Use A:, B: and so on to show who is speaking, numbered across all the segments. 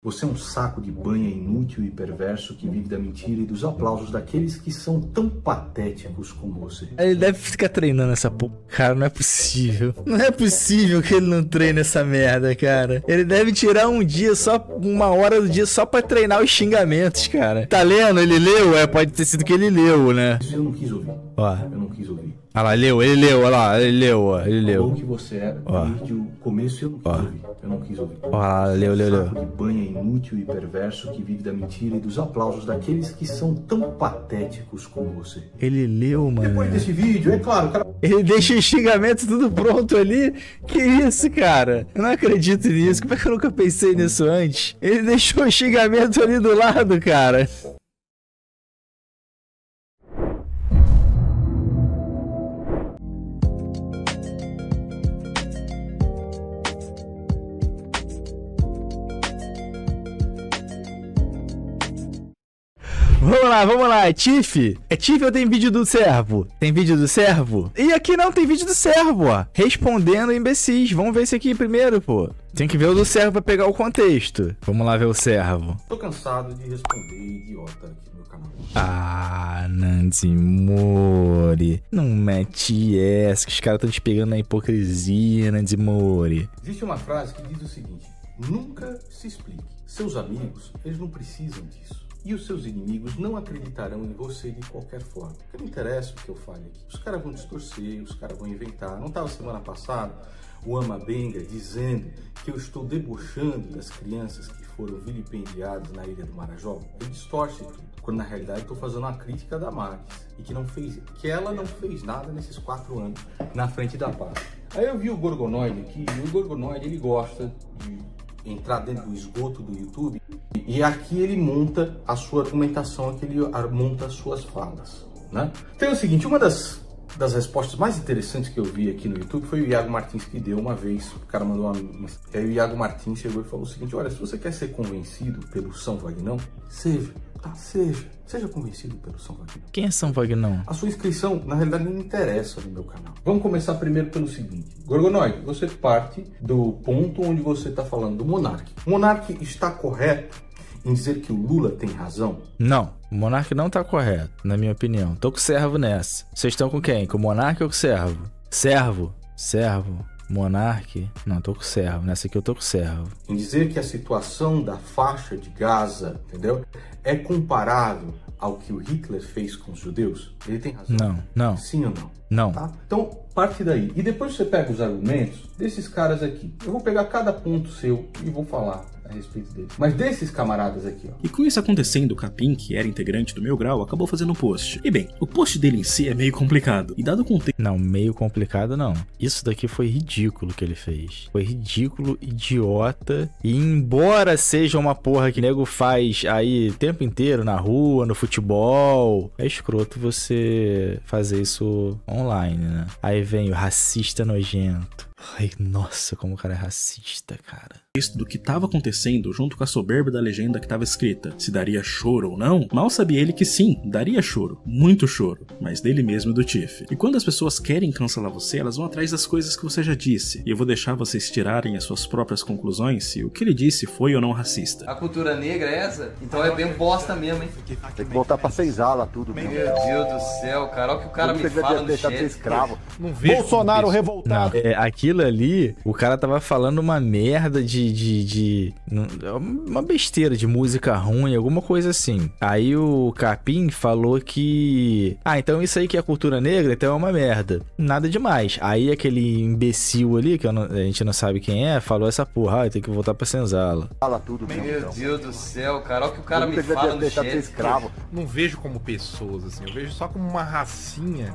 A: Você é um saco de banha inútil e perverso que vive da mentira e dos aplausos daqueles que são tão patéticos como você.
B: Ele deve ficar treinando essa porra. Cara, não é possível. Não é possível que ele não treine essa merda, cara. Ele deve tirar um dia só, uma hora do dia só pra treinar os xingamentos, cara. Tá lendo? Ele leu? É, pode ter sido que ele leu, né?
A: Isso eu não quis ouvir.
B: Ó.
A: Eu não quis ouvir.
B: Olha lá, leu, ele leu, olha lá, ele leu, ele
A: Falou
B: leu.
A: que você era
B: Ó.
A: desde o começo eu não quis
B: Ó.
A: ouvir. Eu não quis ouvir.
B: Ó lá, leu, leu, leu.
A: De banha inútil e perverso que vive da mentira e dos aplausos daqueles que são tão patéticos como você.
B: Ele leu, mano.
A: Depois desse vídeo, é claro, cara
B: Ele deixa os xingamentos tudo pronto ali. Que isso, cara? Eu não acredito nisso. Como é que eu nunca pensei nisso antes? Ele deixou o xingamento ali do lado, cara. Vamos lá, vamos lá. É Tiff? É Tiff ou tem vídeo do servo? Tem vídeo do servo? E aqui não tem vídeo do servo, ó. Respondendo imbecis. Vamos ver esse aqui primeiro, pô. Tem que ver o do servo pra pegar o contexto. Vamos lá ver o servo.
A: tô cansado de responder idiota aqui no meu canal.
B: Ah, Nandimori. Não mete essa, que os caras estão te pegando na hipocrisia, Nandimori.
A: Existe uma frase que diz o seguinte: nunca se explique. Seus amigos, eles não precisam disso. E os seus inimigos não acreditarão em você de qualquer forma. Porque não interessa o que eu fale aqui. Os caras vão distorcer, os caras vão inventar. Não estava semana passada o Ama Benga dizendo que eu estou debochando das crianças que foram vilipendiadas na ilha do Marajó? Ele distorce tudo. Quando na realidade estou fazendo uma crítica da Marques e que não fez, que ela não fez nada nesses quatro anos na frente da paz. Aí eu vi o Gorgonoide aqui, e o Gorgonoide ele gosta de entrar dentro do esgoto do YouTube e aqui ele monta a sua argumentação, aqui ele monta as suas falas, né? Então é o seguinte, uma das, das respostas mais interessantes que eu vi aqui no YouTube foi o Iago Martins que deu uma vez, o cara mandou uma... uma aí o Iago Martins chegou e falou o seguinte, olha, se você quer ser convencido pelo São Vagnão, seja, tá, seja, seja convencido pelo São Vagnão.
B: Quem é São Vagnão?
A: A sua inscrição, na realidade, não interessa no meu canal. Vamos começar primeiro pelo seguinte. Gorgonoide, você parte do ponto onde você está falando do Monark. O Monark está correto em dizer que o Lula tem razão?
B: Não, o Monark não tá correto, na minha opinião. Tô com o servo nessa. Vocês estão com quem? Com o Monark ou com o servo? Servo? Servo? Monark? Não, tô com o servo. Nessa aqui eu tô com o servo.
A: Em dizer que a situação da faixa de Gaza, entendeu? É comparável ao que o Hitler fez com os judeus? Ele tem razão?
B: Não, não,
A: Sim ou não?
B: não.
A: Tá? Então, parte daí. E depois você pega os argumentos desses caras aqui. Eu vou pegar cada ponto seu e vou falar a respeito deles. Mas desses camaradas aqui, ó.
C: E com isso acontecendo, o Capim, que era integrante do meu grau, acabou fazendo um post. E bem, o post dele em si é meio complicado. E dado o contexto
B: Não, meio complicado não. Isso daqui foi ridículo que ele fez. Foi ridículo, idiota. E embora seja uma porra que nego faz aí o tempo inteiro na rua, no futebol, é escroto você fazer isso online, né? Aí vem o racista nojento. Ai, nossa, como o cara é racista, cara.
C: Do que estava acontecendo, junto com a soberba da legenda que estava escrita, se daria choro ou não, mal sabia ele que sim, daria choro. Muito choro. Mas dele mesmo e do Tiff. E quando as pessoas querem cancelar você, elas vão atrás das coisas que você já disse. E eu vou deixar vocês tirarem as suas próprias conclusões se o que ele disse foi ou não racista.
D: A cultura negra é essa? Então é bem bosta mesmo, hein?
E: Tem que voltar pra senzala tudo.
D: Meu
E: Meu
D: Deus do céu, cara. Olha o que o cara me fala no
E: deixar de ser
D: chat.
E: escravo.
F: Não vejo
E: Bolsonaro revoltado.
B: É, aquilo ali, o cara tava falando uma merda de, de, de. Uma besteira de música ruim, alguma coisa assim. Aí o Capim falou que. Ah, então isso aí que é cultura negra, então é uma merda. Nada demais. Aí aquele imbecil ali, que eu não- a gente não sabe quem é, falou essa porra, ah, tem que voltar pra senzala.
E: Fala tudo.
D: Meu
E: então.
D: Deus do céu, cara. Olha o que o cara me fala no
E: de
D: chat.
E: escravo.
F: não vejo como pessoas, assim. Eu vejo só como uma racinha,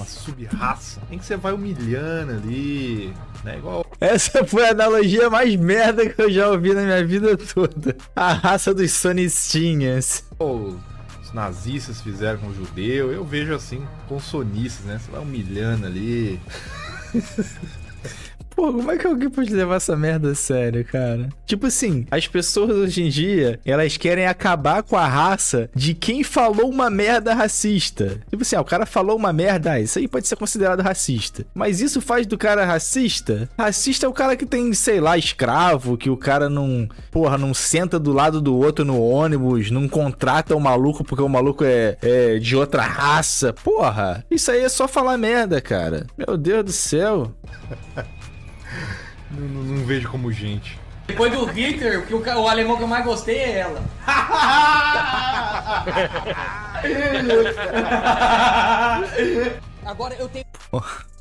F: uma sub-raça, em que você vai humilhando ali, né? Igual
B: Essa foi a analogia mais merda que eu já ouvi na minha vida toda. A raça dos sonistinhas.
F: os nazistas fizeram com o judeu. Eu vejo assim, com sonistas, né? Você vai humilhando ali.
B: Pô, como é que alguém pode levar essa merda a sério, cara? Tipo assim, as pessoas hoje em dia, elas querem acabar com a raça de quem falou uma merda racista. Tipo assim, ah, o cara falou uma merda, ah, isso aí pode ser considerado racista. Mas isso faz do cara racista? Racista é o cara que tem, sei lá, escravo, que o cara não, porra, não senta do lado do outro no ônibus, não contrata o maluco porque o maluco é, é de outra raça. Porra, isso aí é só falar merda, cara. Meu Deus do céu.
F: Não, não- não vejo como gente.
D: Depois do Hitler, que o, o alemão que eu mais gostei é ela.
G: Agora eu tenho.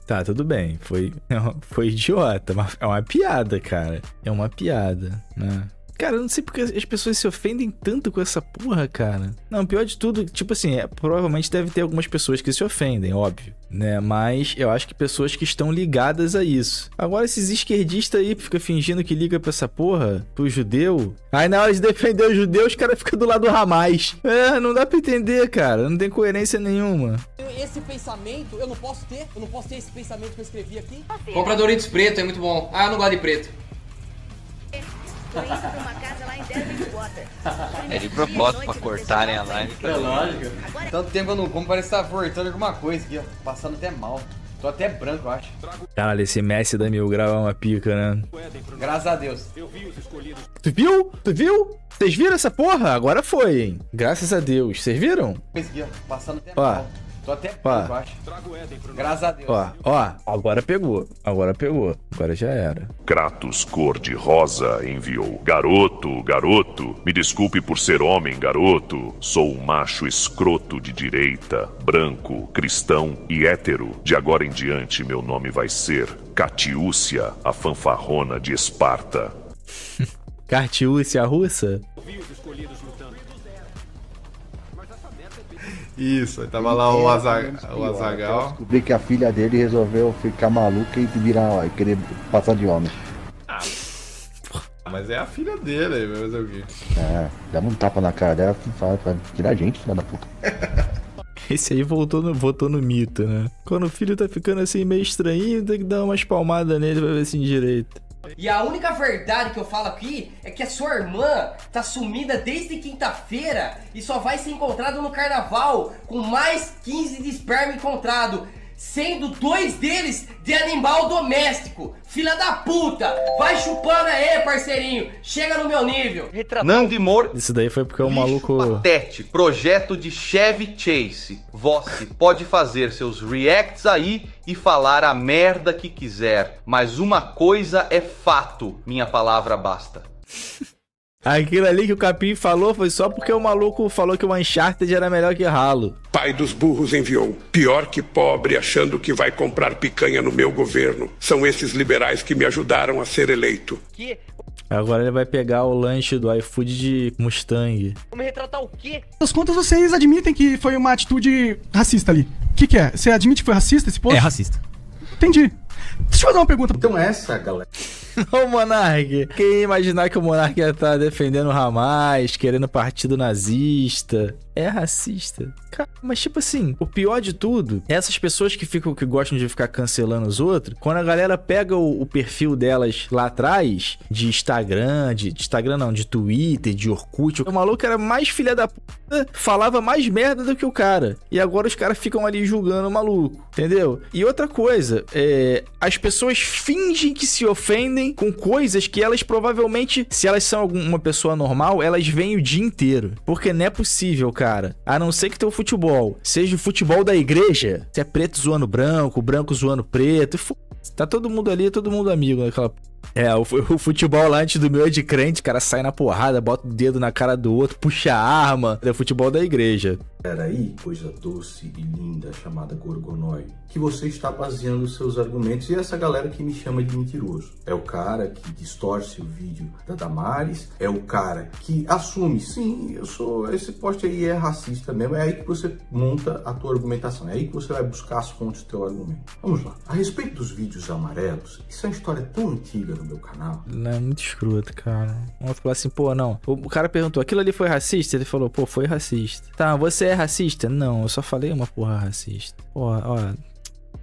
B: Tá, tudo bem. Foi, foi idiota, mas é uma piada, cara. É uma piada, né? Cara, eu não sei porque as pessoas se ofendem tanto com essa porra, cara. Não, pior de tudo, tipo assim, é, provavelmente deve ter algumas pessoas que se ofendem, óbvio, né? Mas eu acho que pessoas que estão ligadas a isso. Agora, esses esquerdistas aí que ficam fingindo que liga pra essa porra, pro judeu. Aí na hora de defender os judeus, os caras ficam do lado do Hamas. É, não dá pra entender, cara. Não tem coerência nenhuma.
G: Esse pensamento eu não posso ter? Eu não posso ter esse pensamento que eu escrevi aqui?
D: Compra Doritos preto, é muito bom. Ah, eu não gosto de preto.
H: É de propósito pra cortarem a live.
D: É lógico. Tanto tempo eu não como, parece que tá voltando alguma coisa aqui, ó. Passando até mal. Tô até branco, eu acho.
B: Caralho, esse Messi da Mil Grau é uma pica, né?
D: Graças a Deus.
B: Tu viu? Tu viu? Vocês viram essa porra? Agora foi, hein? Graças a Deus. Vocês viram?
D: Aqui, ó. Passando até
B: Ó.
D: mal. Tô até
B: Ó.
D: branco, eu acho. Graças a Deus.
B: Ó, ó. Agora pegou. Agora pegou. Agora já era.
I: Kratos cor-de-rosa enviou: Garoto, garoto, me desculpe por ser homem, garoto. Sou um macho escroto de direita, branco, cristão e hétero. De agora em diante, meu nome vai ser Catiúcia, a fanfarrona de Esparta.
B: Cartiúcia russa?
F: Isso, aí tava lá o, Aza- o Azagal.
E: Descobri que a filha dele resolveu ficar maluca e virar, e querer passar de homem.
F: Mas é a filha dele aí, vai fazer o quê?
E: É, dá um tapa na cara dela e fala pra tirar a gente, filha da puta.
B: Esse aí voltou no, voltou no mito, né? Quando o filho tá ficando assim meio estranhinho, tem que dar umas palmadas nele pra ver se endireita.
G: E a única verdade que eu falo aqui é que a sua irmã tá sumida desde quinta-feira e só vai ser encontrada no carnaval com mais 15 de esperma encontrado, sendo dois deles de animal doméstico. Filha da puta! Vai chupando aí, parceirinho! Chega no meu nível!
J: Nandi Moura.
B: Isso daí foi porque o maluco.
J: Patete, projeto de Chevy Chase. Você pode fazer seus reacts aí e falar a merda que quiser, mas uma coisa é fato, minha palavra basta.
B: Aquilo ali que o Capim falou foi só porque o maluco falou que o Uncharted era melhor que Halo.
K: Pai dos burros enviou. Pior que pobre achando que vai comprar picanha no meu governo. São esses liberais que me ajudaram a ser eleito.
B: Agora ele vai pegar o lanche do iFood de Mustang.
G: Vou me retratar o quê?
L: Das contas, vocês admitem que foi uma atitude racista ali. O que, que é? Você admite que foi racista esse post?
M: É racista.
L: Entendi. Deixa eu fazer uma pergunta.
A: Então essa, galera.
B: Ô Monark, quem ia imaginar que o Monark ia estar defendendo o Hamas, querendo partido nazista? É racista. Cara, mas tipo assim, o pior de tudo, essas pessoas que ficam que gostam de ficar cancelando os outros, quando a galera pega o, o perfil delas lá atrás, de Instagram, de, de Instagram não, de Twitter, de Orkut, o maluco era mais filha da puta, falava mais merda do que o cara. E agora os caras ficam ali julgando o maluco, entendeu? E outra coisa, é, as pessoas fingem que se ofendem com coisas que elas provavelmente, se elas são alguma pessoa normal, elas veem o dia inteiro. Porque não é possível, cara. A não ser que teu futebol. Seja o futebol da igreja, se é preto zoando branco, branco zoando preto, tá todo mundo ali, todo mundo amigo naquela. É, o, o futebol lá antes do meu é de crente, cara sai na porrada, bota o dedo na cara do outro, puxa a arma. É futebol da igreja.
A: Peraí, coisa doce e linda chamada Gorgonói, que você está baseando seus argumentos e essa galera que me chama de mentiroso. É o cara que distorce o vídeo da Damares, é o cara que assume, sim, eu sou, esse post aí é racista mesmo, é aí que você monta a tua argumentação, é aí que você vai buscar as fontes do teu argumento. Vamos lá. A respeito dos vídeos amarelos, isso é uma história tão antiga no meu canal.
B: Não, é muito escroto, cara. Vamos falar assim, pô, não. O cara perguntou, aquilo ali foi racista? Ele falou, pô, foi racista. Tá, você é racista? Não, eu só falei uma porra racista. Pô, ó.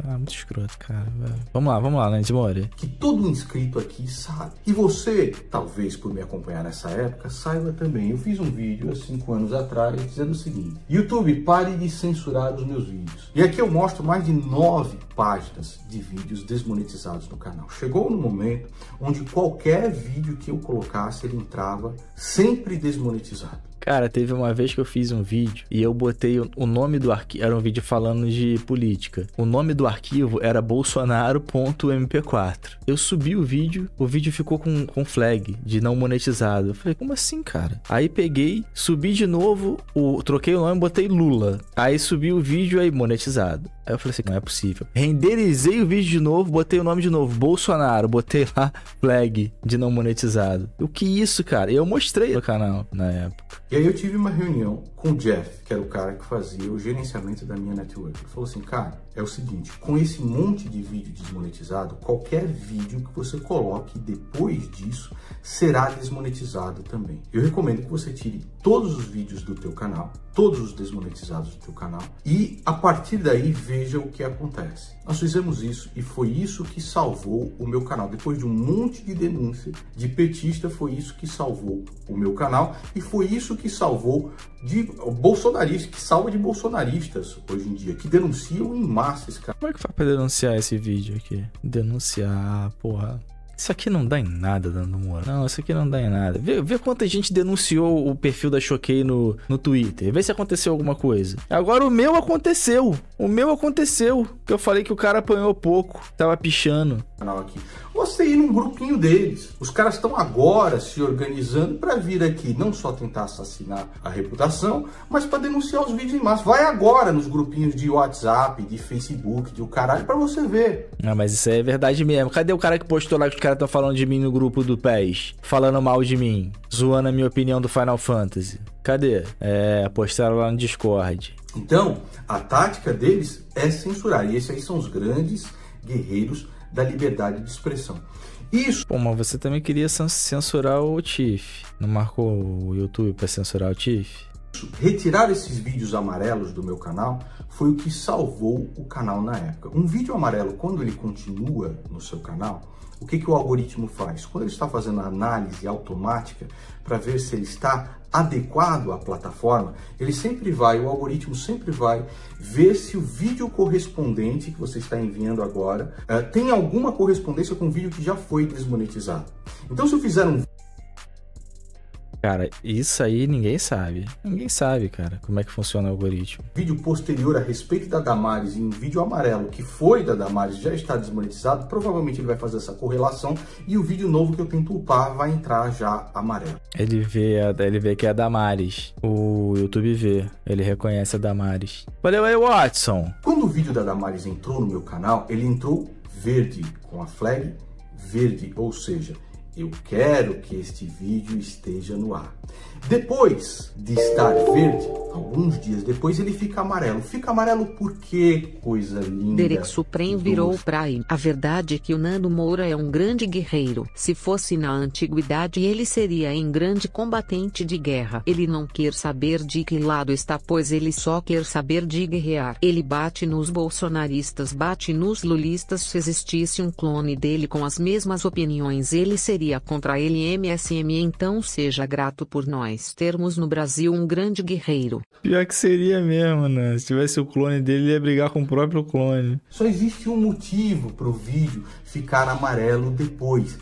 B: Ah, muito escroto, cara. Vamos lá, vamos lá, né, Mori?
A: Que todo inscrito aqui sabe. E você, talvez por me acompanhar nessa época, saiba também. Eu fiz um vídeo há 5 anos atrás dizendo o seguinte: YouTube, pare de censurar os meus vídeos. E aqui eu mostro mais de 9 páginas de vídeos desmonetizados no canal. Chegou no momento onde qualquer vídeo que eu colocasse, ele entrava sempre desmonetizado.
B: Cara, teve uma vez que eu fiz um vídeo e eu botei o nome do arquivo. Era um vídeo falando de política. O nome do arquivo era bolsonaro.mp4. Eu subi o vídeo, o vídeo ficou com, com flag de não monetizado. Eu falei, como assim, cara? Aí peguei, subi de novo, o, troquei o nome e botei Lula. Aí subi o vídeo aí monetizado. Aí eu falei assim, não é possível. Renderizei o vídeo de novo, botei o nome de novo, Bolsonaro, botei lá flag de não monetizado. O que isso, cara? Eu mostrei no canal na época.
A: E aí eu tive uma reunião com o Jeff, que era o cara que fazia o gerenciamento da minha network. Ele falou assim, cara, é o seguinte, com esse monte de vídeo desmonetizado, qualquer vídeo que você coloque depois disso será desmonetizado também. Eu recomendo que você tire todos os vídeos do teu canal, todos os desmonetizados do teu canal e a partir daí veja o que acontece. Nós fizemos isso e foi isso que salvou o meu canal. Depois de um monte de denúncia de petista, foi isso que salvou o meu canal e foi isso que salvou de bolsonaristas, que salva de bolsonaristas hoje em dia, que denunciam em massa esse cara.
B: Como é que faz pra denunciar esse vídeo aqui? Denunciar, porra. Isso aqui não dá em nada, dando moral. Não, isso aqui não dá em nada. Vê, vê quanta gente denunciou o perfil da Choquei no, no Twitter. Vê se aconteceu alguma coisa. Agora o meu aconteceu. O meu aconteceu. Que eu falei que o cara apanhou pouco. Tava pichando.
A: Canal aqui. Você ir num grupinho deles. Os caras estão agora se organizando para vir aqui não só tentar assassinar a reputação, mas para denunciar os vídeos em massa. Vai agora nos grupinhos de WhatsApp, de Facebook, de o caralho, para você ver.
B: Ah, mas isso é verdade mesmo. Cadê o cara que postou lá que os caras estão falando de mim no grupo do PES? Falando mal de mim, zoando a minha opinião do Final Fantasy. Cadê? É, postaram lá no Discord.
A: Então, a tática deles é censurar. E esses aí são os grandes guerreiros da liberdade de expressão. Isso.
B: Pô, mas você também queria censurar o Tiff. Não marcou o YouTube para censurar o Tiff?
A: Retirar esses vídeos amarelos do meu canal foi o que salvou o canal na época. Um vídeo amarelo, quando ele continua no seu canal, o que, que o algoritmo faz? Quando ele está fazendo a análise automática para ver se ele está adequado à plataforma, ele sempre vai, o algoritmo sempre vai ver se o vídeo correspondente que você está enviando agora uh, tem alguma correspondência com o vídeo que já foi desmonetizado. Então, se eu fizer um
B: Cara, isso aí ninguém sabe. Ninguém sabe, cara, como é que funciona o algoritmo.
A: Vídeo posterior a respeito da Damares e um vídeo amarelo que foi da Damares já está desmonetizado, provavelmente ele vai fazer essa correlação e o vídeo novo que eu tento upar vai entrar já amarelo.
B: Ele vê, a, ele vê que é a Damares. O YouTube vê, ele reconhece a Damares. Valeu aí, Watson!
A: Quando o vídeo da Damares entrou no meu canal, ele entrou verde, com a flag verde, ou seja, eu quero que este vídeo esteja no ar. Depois de estar verde, alguns dias depois ele fica amarelo. Fica amarelo porque coisa linda.
M: Derek Supreme virou Prime. A verdade é que o Nando Moura é um grande guerreiro. Se fosse na antiguidade, ele seria em grande combatente de guerra. Ele não quer saber de que lado está, pois ele só quer saber de guerrear. Ele bate nos bolsonaristas, bate nos lulistas. Se existisse um clone dele com as mesmas opiniões, ele seria contra ele MSM. Então seja grato por nós termos no Brasil um grande guerreiro.
B: Pior que seria mesmo, né? Se tivesse o clone dele, ele ia brigar com o próprio clone.
A: Só existe um motivo para o vídeo ficar amarelo depois.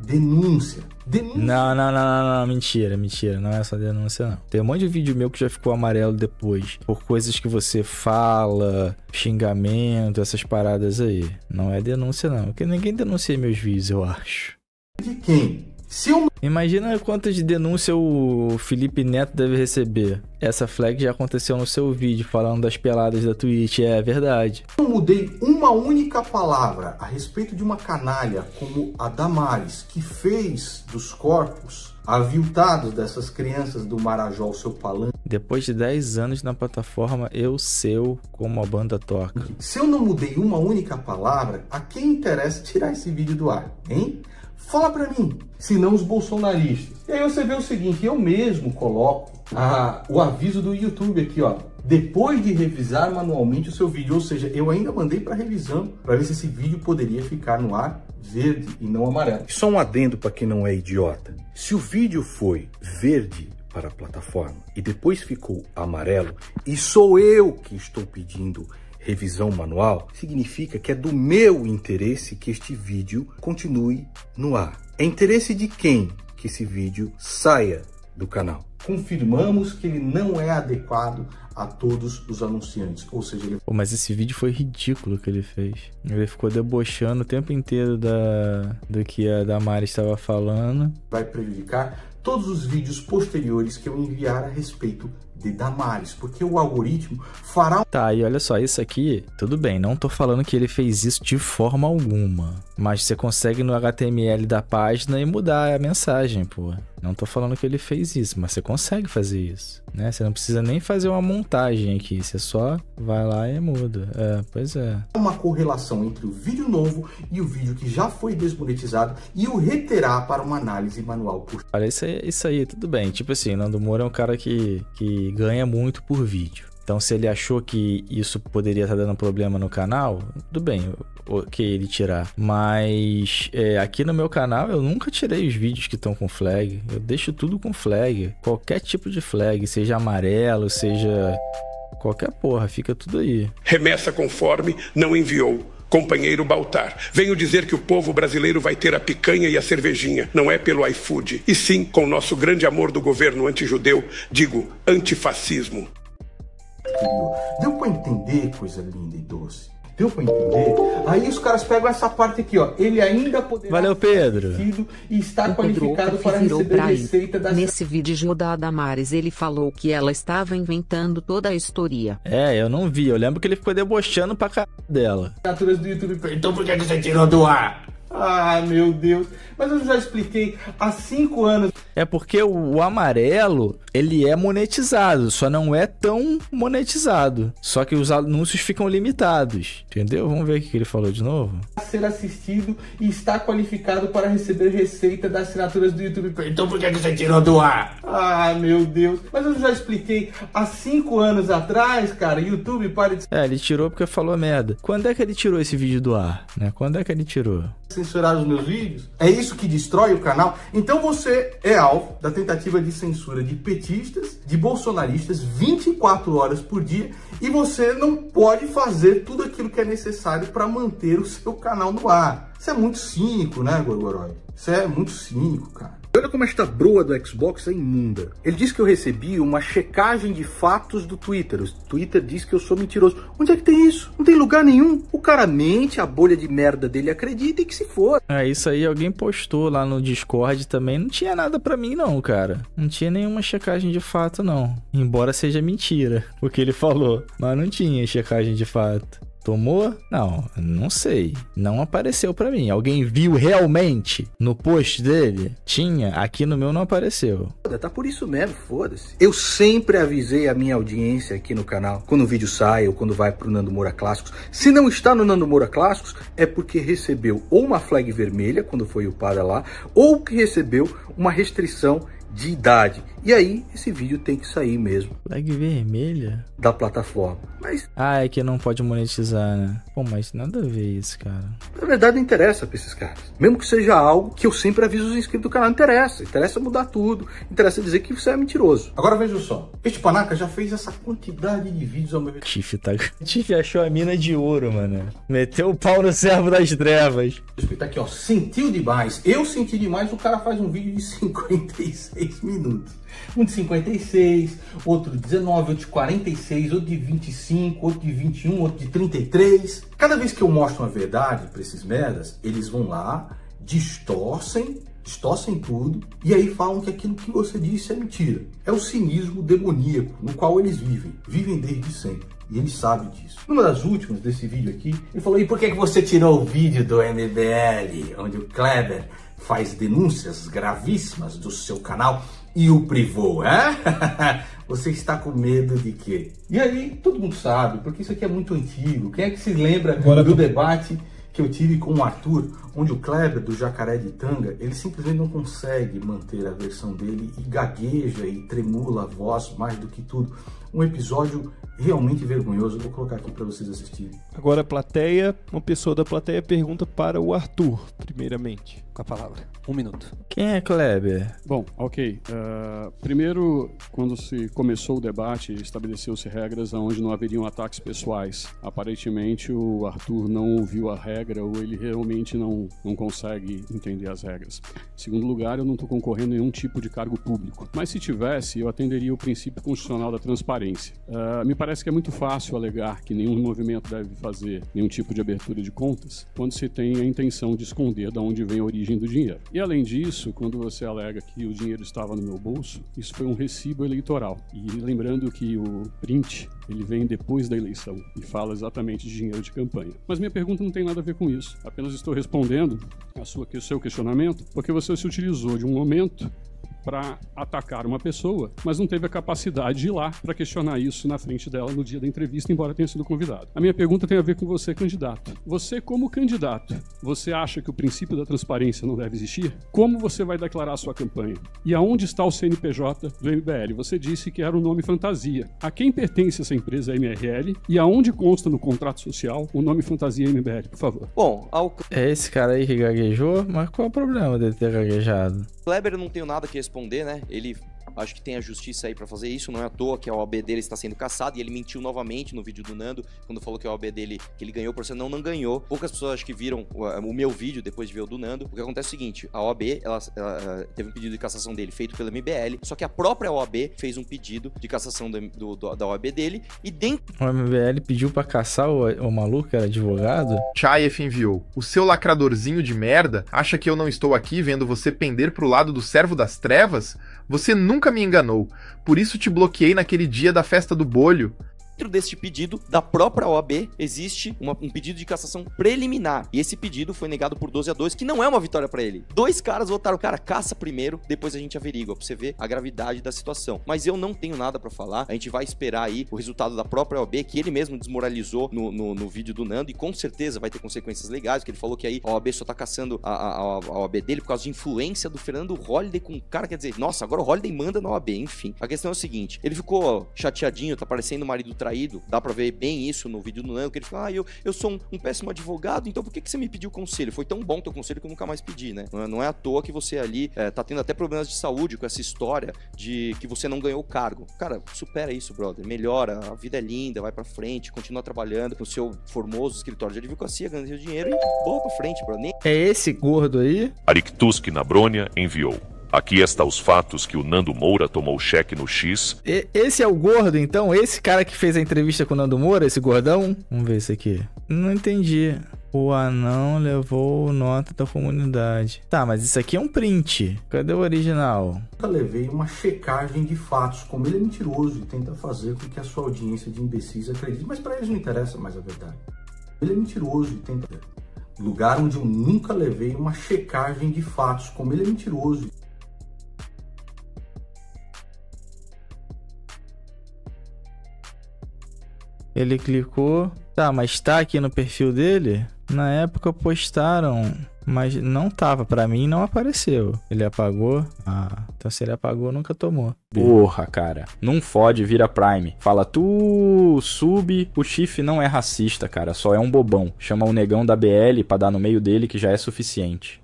A: Denúncia. Denúncia.
B: Não, não, não, não, não, mentira, mentira. Não é só denúncia, não. Tem um monte de vídeo meu que já ficou amarelo depois. Por coisas que você fala, xingamento, essas paradas aí. Não é denúncia, não. Porque ninguém denuncia meus vídeos, eu acho.
A: De quem? Eu...
B: Imagina quantas de denúncia o Felipe Neto deve receber. Essa flag já aconteceu no seu vídeo falando das peladas da Twitch, é verdade.
A: Eu mudei uma única palavra a respeito de uma canalha como a Damares, que fez dos corpos aviltados dessas crianças do Marajó o seu palanque.
B: Depois de 10 anos na plataforma Eu Seu, como a banda toca.
A: Se eu não mudei uma única palavra, a quem interessa tirar esse vídeo do ar, hein? Fala para mim, se não os bolsonaristas. E aí você vê o seguinte, eu mesmo coloco a, o aviso do YouTube aqui, ó. depois de revisar manualmente o seu vídeo. Ou seja, eu ainda mandei para revisão para ver se esse vídeo poderia ficar no ar verde e não amarelo. Só um adendo para quem não é idiota. Se o vídeo foi verde para a plataforma e depois ficou amarelo e sou eu que estou pedindo revisão manual, significa que é do meu interesse que este vídeo continue no ar. É interesse de quem que esse vídeo saia do canal? Confirmamos que ele não é adequado a todos os anunciantes, ou seja, ele...
B: Pô, mas esse vídeo foi ridículo que ele fez. Ele ficou debochando o tempo inteiro da, do que a Damares estava falando.
A: vai prejudicar todos os vídeos posteriores que eu enviar a respeito de Damares, porque o algoritmo fará
B: Tá, e olha só, isso aqui, tudo bem, não tô falando que ele fez isso de forma alguma. Mas você consegue no HTML da página e mudar a mensagem, pô. Não tô falando que ele fez isso, mas você consegue fazer isso, né? Você não precisa nem fazer uma montagem aqui, você só vai lá e muda. É, pois é.
A: uma correlação entre o vídeo novo e o vídeo que já foi desmonetizado e o reterá para uma análise manual por
B: Olha, isso aí, isso aí, tudo bem. Tipo assim, Nando Moura é um cara que, que ganha muito por vídeo. Então, se ele achou que isso poderia estar dando problema no canal, tudo bem, ok ele tirar. Mas é, aqui no meu canal eu nunca tirei os vídeos que estão com flag. Eu deixo tudo com flag. Qualquer tipo de flag, seja amarelo, seja qualquer porra, fica tudo aí.
K: Remessa conforme não enviou. Companheiro Baltar, venho dizer que o povo brasileiro vai ter a picanha e a cervejinha, não é pelo iFood, e sim com nosso grande amor do governo antijudeu, digo, antifascismo.
A: Anterior. Deu pra entender, coisa linda e doce? Deu pra entender? Aí os caras pegam essa parte aqui, ó. Ele ainda poderá
B: Valeu, Pedro.
A: e está
M: O Pedro
A: qualificado para
M: virou
A: receber
M: pra
A: receita da
M: Nesse vídeo da Damares ele falou que ela estava inventando toda a história.
B: É, eu não vi. Eu lembro que ele ficou debochando pra caralho dela.
A: assinaturas do YouTube. Então por que você tirou do ar? Ah, meu Deus. Mas eu já expliquei há cinco anos.
B: É porque o, o amarelo, ele é monetizado, só não é tão monetizado. Só que os anúncios ficam limitados, entendeu? Vamos ver o que ele falou de novo.
A: ser assistido e está qualificado para receber receita das assinaturas do YouTube. Então por que você tirou do ar? Ah, meu Deus. Mas eu já expliquei há cinco anos atrás, cara. YouTube para de
B: É, ele tirou porque falou merda. Quando é que ele tirou esse vídeo do ar, né? Quando é que ele tirou?
A: Censurar os meus vídeos? É isso que destrói o canal? Então você é alvo da tentativa de censura de petistas, de bolsonaristas 24 horas por dia e você não pode fazer tudo aquilo que é necessário para manter o seu canal no ar. Isso é muito cínico, né, Gorgoroid? Isso é muito cínico, cara. Olha como esta broa do Xbox é imunda. Ele disse que eu recebi uma checagem de fatos do Twitter. O Twitter diz que eu sou mentiroso. Onde é que tem isso? Não tem lugar nenhum. O cara mente, a bolha de merda dele acredita e que se for.
B: É, isso aí alguém postou lá no Discord também. Não tinha nada pra mim, não, cara. Não tinha nenhuma checagem de fato, não. Embora seja mentira o que ele falou. Mas não tinha checagem de fato. Tomou? Não, não sei. Não apareceu pra mim. Alguém viu realmente no post dele? Tinha. Aqui no meu não apareceu.
A: Tá por isso mesmo, foda-se. Eu sempre avisei a minha audiência aqui no canal, quando o vídeo sai ou quando vai pro Nando Moura Clássicos. Se não está no Nando Moura Clássicos, é porque recebeu ou uma flag vermelha, quando foi upada lá, ou que recebeu uma restrição de idade. E aí, esse vídeo tem que sair mesmo
B: Flag vermelha?
A: da plataforma. Mas,
B: Ah, é que não pode monetizar, né? Pô, mas nada a ver isso, cara.
A: na verdade, não interessa pra esses caras. Mesmo que seja algo que eu sempre aviso os inscritos do canal, não interessa. Interessa mudar tudo. Interessa dizer que você é mentiroso. Agora veja só. Este panaca já fez essa quantidade de vídeos ao meu
B: Tiff tá. Tiff achou a mina de ouro, mano. Meteu o pau no servo das trevas.
A: Tá aqui, ó. Sentiu demais. Eu senti demais. O cara faz um vídeo de 56 minutos. Um de 56, outro de 19, outro de 46, outro de 25, outro de 21, outro de 33. Cada vez que eu mostro uma verdade pra esses merdas, eles vão lá, distorcem, distorcem tudo e aí falam que aquilo que você disse é mentira. É o cinismo demoníaco no qual eles vivem. Vivem desde sempre. E ele sabe disso. Numa das últimas desse vídeo aqui, ele falou: e por que, que você tirou o vídeo do MBL, onde o Kleber faz denúncias gravíssimas do seu canal e o privou, é? Você está com medo de quê? E aí, todo mundo sabe, porque isso aqui é muito antigo. Quem é que se lembra do debate que eu tive com o Arthur, onde o Kleber do Jacaré de Tanga, ele simplesmente não consegue manter a versão dele e gagueja e tremula a voz mais do que tudo. um episódio realmente vergonhoso. Vou colocar aqui para vocês assistirem.
N: Agora a plateia, uma pessoa da plateia pergunta para o Arthur, primeiramente.
O: Com a palavra. Um minuto.
B: Quem é Kleber?
P: Bom, ok. Uh, primeiro, quando se começou o debate, estabeleceu-se regras onde não haveriam ataques pessoais. Aparentemente, o Arthur não ouviu a regra ou ele realmente não, não consegue entender as regras. Em segundo lugar, eu não estou concorrendo a nenhum tipo de cargo público. Mas se tivesse, eu atenderia o princípio constitucional da transparência. Uh, me parece que é muito fácil alegar que nenhum movimento deve fazer nenhum tipo de abertura de contas quando se tem a intenção de esconder de onde vem a origem do dinheiro. E além disso, quando você alega que o dinheiro estava no meu bolso, isso foi um recibo eleitoral. E lembrando que o print ele vem depois da eleição e fala exatamente de dinheiro de campanha. Mas minha pergunta não tem nada a ver com isso. Apenas estou respondendo a sua, ao seu questionamento porque você se utilizou de um momento para atacar uma pessoa, mas não teve a capacidade de ir lá para questionar isso na frente dela no dia da entrevista, embora tenha sido convidado. A minha pergunta tem a ver com você, candidato. Você, como candidato, você acha que o princípio da transparência não deve existir? Como você vai declarar a sua campanha? E aonde está o CNPJ do MBL? Você disse que era um nome fantasia. A quem pertence essa empresa MRL e aonde consta no contrato social o nome fantasia MBL, por favor?
O: Bom, ao...
B: É esse cara aí que gaguejou, mas qual é o problema dele ter gaguejado?
O: Kleber eu não tenho nada que responder, né? Ele Acho que tem a justiça aí para fazer isso. Não é à toa que a OAB dele está sendo caçada. E ele mentiu novamente no vídeo do Nando, quando falou que a OAB dele, que ele ganhou por ser não, não ganhou. Poucas pessoas acho que viram o, o, meu vídeo depois de ver o do Nando. O que acontece é o seguinte: a OAB ela, ela, teve um pedido de cassação dele feito pela MBL. Só que a própria OAB fez um pedido de cassação do, do, da OAB dele. E dentro.
B: O MBL pediu para caçar o, o maluco, era advogado?
F: Chaef enviou. O seu lacradorzinho de merda acha que eu não estou aqui vendo você pender pro lado do servo das trevas? Você nunca me enganou. Por isso te bloqueei naquele dia da festa do bolho
O: dentro deste pedido da própria OAB existe uma, um pedido de cassação preliminar. E esse pedido foi negado por 12 a 2, que não é uma vitória para ele. Dois caras votaram, cara, caça primeiro, depois a gente averigua, pra você ver a gravidade da situação. Mas eu não tenho nada para falar. A gente vai esperar aí o resultado da própria OAB, que ele mesmo desmoralizou no, no, no, vídeo do Nando, e com certeza vai ter consequências legais, porque ele falou que aí a OAB só tá caçando a, a, a OAB dele por causa de influência do Fernando Holliday com o cara, quer dizer, nossa, agora o Holliday manda na OAB, enfim. A questão é o seguinte, ele ficou chateadinho, tá parecendo o marido traído, dá pra ver bem isso no vídeo do Nando, que ele fala, ah, eu, eu sou um, um, péssimo advogado, então por que, que você me pediu conselho? Foi tão bom teu conselho que eu nunca mais pedi, né? Não é, não é à toa que você ali é, tá tendo até problemas de saúde com essa história de que você não ganhou o cargo. Cara, supera isso, brother. Melhora, a vida é linda, vai pra frente, continua trabalhando no seu formoso escritório de advocacia, ganhando seu dinheiro e boa pra frente, bro. Nem...
B: É esse gordo aí?
I: Arictusk na Brônia enviou. Aqui está os fatos que o Nando Moura tomou cheque no X.
B: E, esse é o gordo, então? Esse cara que fez a entrevista com o Nando Moura, esse gordão? Vamos ver esse aqui. Não entendi. O anão levou nota da comunidade. Tá, mas isso aqui é um print. Cadê o original?
A: Eu levei uma checagem de fatos, como ele é mentiroso e tenta fazer com que a sua audiência de imbecis acredite. Mas para eles não interessa mais a verdade. Ele é mentiroso e tenta. Lugar onde eu nunca levei uma checagem de fatos, como ele é mentiroso.
B: Ele clicou. Tá, mas tá aqui no perfil dele? Na época postaram, mas não tava. Para mim não apareceu. Ele apagou. Ah, então se ele apagou, nunca tomou.
C: Porra, cara. Não fode, vira Prime. Fala, tu sub, o Chief não é racista, cara. Só é um bobão. Chama o negão da BL pra dar no meio dele que já é suficiente.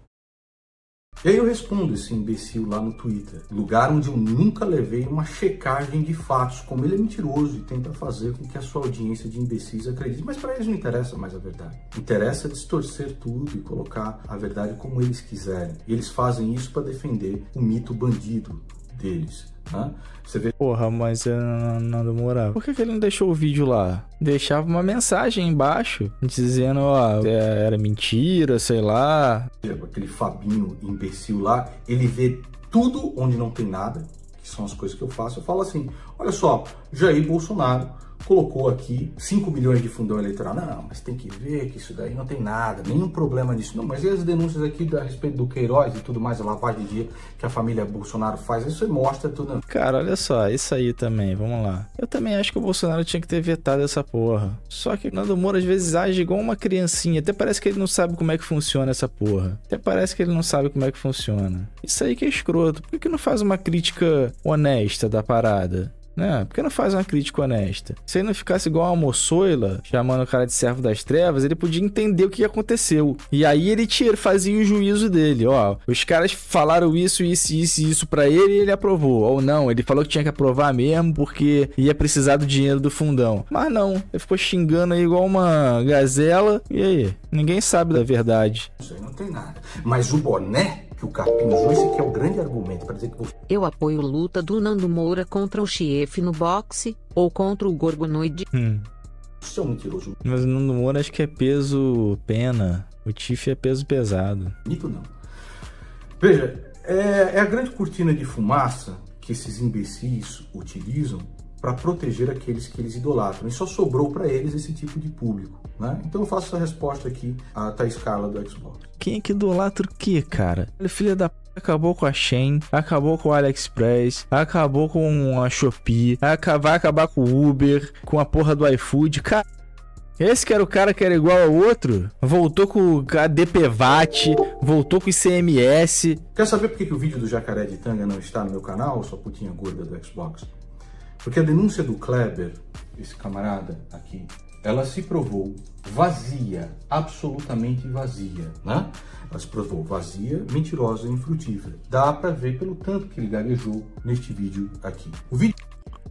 A: E aí eu respondo esse imbecil lá no Twitter. Lugar onde eu nunca levei uma checagem de fatos, como ele é mentiroso e tenta fazer com que a sua audiência de imbecis acredite. Mas para eles não interessa mais a verdade. Interessa distorcer tudo e colocar a verdade como eles quiserem. E eles fazem isso para defender o mito bandido deles. Né?
B: Você vê... Porra, mas eu não, não demorava. Por que, que ele não deixou o vídeo lá? Deixava uma mensagem embaixo dizendo, ó, é, era mentira, sei lá.
A: Aquele Fabinho imbecil lá, ele vê tudo onde não tem nada, que são as coisas que eu faço. Eu falo assim: olha só, Jair Bolsonaro colocou aqui 5 milhões de fundão eleitoral. Não, mas tem que ver que isso daí não tem nada, nenhum problema nisso. Não, mas e as denúncias aqui a respeito do Queiroz e tudo mais, a lavagem de dinheiro que a família Bolsonaro faz, isso mostra tudo.
B: Cara, olha só, isso aí também, vamos lá. Eu também acho que o Bolsonaro tinha que ter vetado essa porra. Só que o Nando Moura às vezes age igual uma criancinha, até parece que ele não sabe como é que funciona essa porra. Até parece que ele não sabe como é que funciona. Isso aí que é escroto. Por que não faz uma crítica honesta da parada? Né? Por que não faz uma crítica honesta? Se ele não ficasse igual uma moçoila, chamando o cara de servo das trevas, ele podia entender o que aconteceu. E aí ele tira, fazia o juízo dele, ó. Os caras falaram isso, isso, isso e isso pra ele e ele aprovou. Ou não, ele falou que tinha que aprovar mesmo porque ia precisar do dinheiro do fundão. Mas não, ele ficou xingando aí igual uma gazela. E aí? Ninguém sabe da verdade.
A: Isso aí não tem nada. Mas o boné que o Carpinho usou, esse aqui é o grande argumento para dizer que você.
M: Eu apoio luta do Nando Moura contra o Chief no boxe ou contra o Gorgonoide.
B: Hum.
A: Você é um mentiroso.
B: Mas no Moura acho que é peso pena. O Tiff é peso pesado.
A: Bonito não. Veja, é, é a grande cortina de fumaça que esses imbecis utilizam para proteger aqueles que eles idolatram. E só sobrou para eles esse tipo de público. Né? Então eu faço essa resposta aqui à Thaís Carla do Xbox.
B: Quem é que idolatra o quê, cara? Ele filho da p... acabou com a Shen, acabou com o AliExpress, acabou com a Shopee, vai acabar com o Uber, com a porra do iFood. Cara, esse que era o cara que era igual ao outro, voltou com a DPVAT, voltou com o ICMS.
A: Quer saber por que, que o vídeo do jacaré de tanga não está no meu canal, sua putinha gorda do Xbox? Porque a denúncia do Kleber, esse camarada aqui, ela se provou vazia, absolutamente vazia, né? Ela se provou vazia, mentirosa e infrutífera. Dá pra ver pelo tanto que ele gaguejou neste vídeo aqui. O vídeo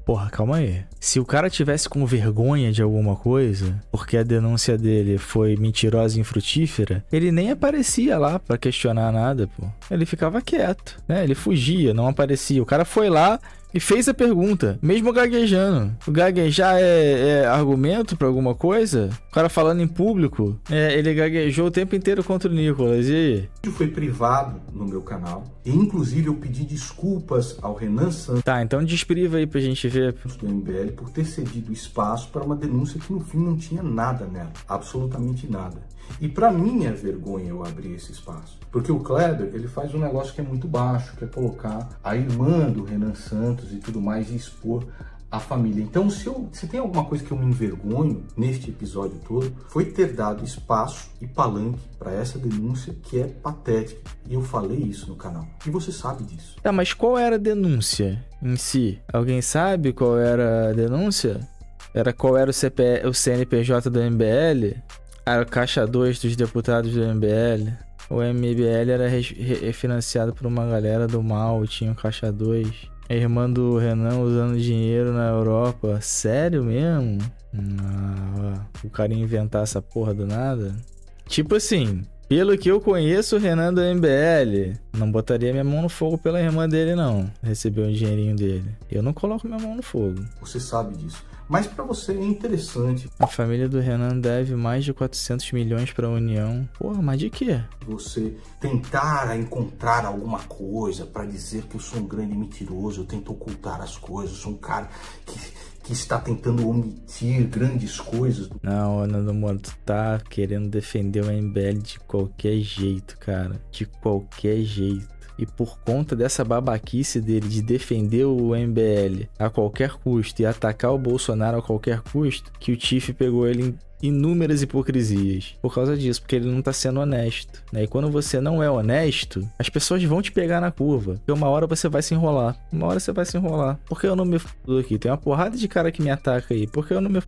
B: Porra, calma aí. Se o cara tivesse com vergonha de alguma coisa, porque a denúncia dele foi mentirosa e infrutífera, ele nem aparecia lá para questionar nada, pô. Ele ficava quieto, né? Ele fugia, não aparecia. O cara foi lá, e fez a pergunta, mesmo gaguejando. O gaguejar é, é argumento para alguma coisa? O cara falando em público, é, ele gaguejou o tempo inteiro contra o Nicolas. E aí?
A: O vídeo foi privado no meu canal. E inclusive eu pedi desculpas ao Renan Santos.
B: Tá, então despriva aí pra gente ver.
A: Do MBL por ter cedido espaço para uma denúncia que no fim não tinha nada nela. Absolutamente nada. E para minha vergonha eu abri esse espaço. Porque o Kleber, ele faz um negócio que é muito baixo, que é colocar a irmã do Renan Santos e tudo mais e expor a família. Então, se, eu, se tem alguma coisa que eu me envergonho neste episódio todo, foi ter dado espaço e palanque para essa denúncia que é patética. E eu falei isso no canal. E você sabe disso.
B: Tá, mas qual era a denúncia em si? Alguém sabe qual era a denúncia? Era qual era o, CP, o CNPJ do MBL? Era o caixa 2 dos deputados do MBL? O MBL era refinanciado por uma galera do mal, tinha o caixa 2. A irmã do Renan usando dinheiro na Europa. Sério mesmo? O cara inventar essa porra do nada? Tipo assim, pelo que eu conheço o Renan do MBL, não botaria minha mão no fogo pela irmã dele, não. Receber um dinheirinho dele. Eu não coloco minha mão no fogo.
A: Você sabe disso. Mas para você é interessante.
B: A família do Renan deve mais de 400 milhões para a União. Porra, mas de quê?
A: Você tentar encontrar alguma coisa para dizer que eu sou um grande mentiroso, eu tento ocultar as coisas, eu sou um cara que, que está tentando omitir grandes coisas.
B: Não, Nando Moro, tu tá querendo defender o MBL de qualquer jeito, cara. De qualquer jeito e por conta dessa babaquice dele de defender o MBL a qualquer custo e atacar o Bolsonaro a qualquer custo, que o Tiff pegou ele em inúmeras hipocrisias por causa disso, porque ele não tá sendo honesto. Né? E quando você não é honesto, as pessoas vão te pegar na curva. Porque uma hora você vai se enrolar. Uma hora você vai se enrolar. Porque eu não me f aqui. Tem uma porrada de cara que me ataca aí. Porque eu não me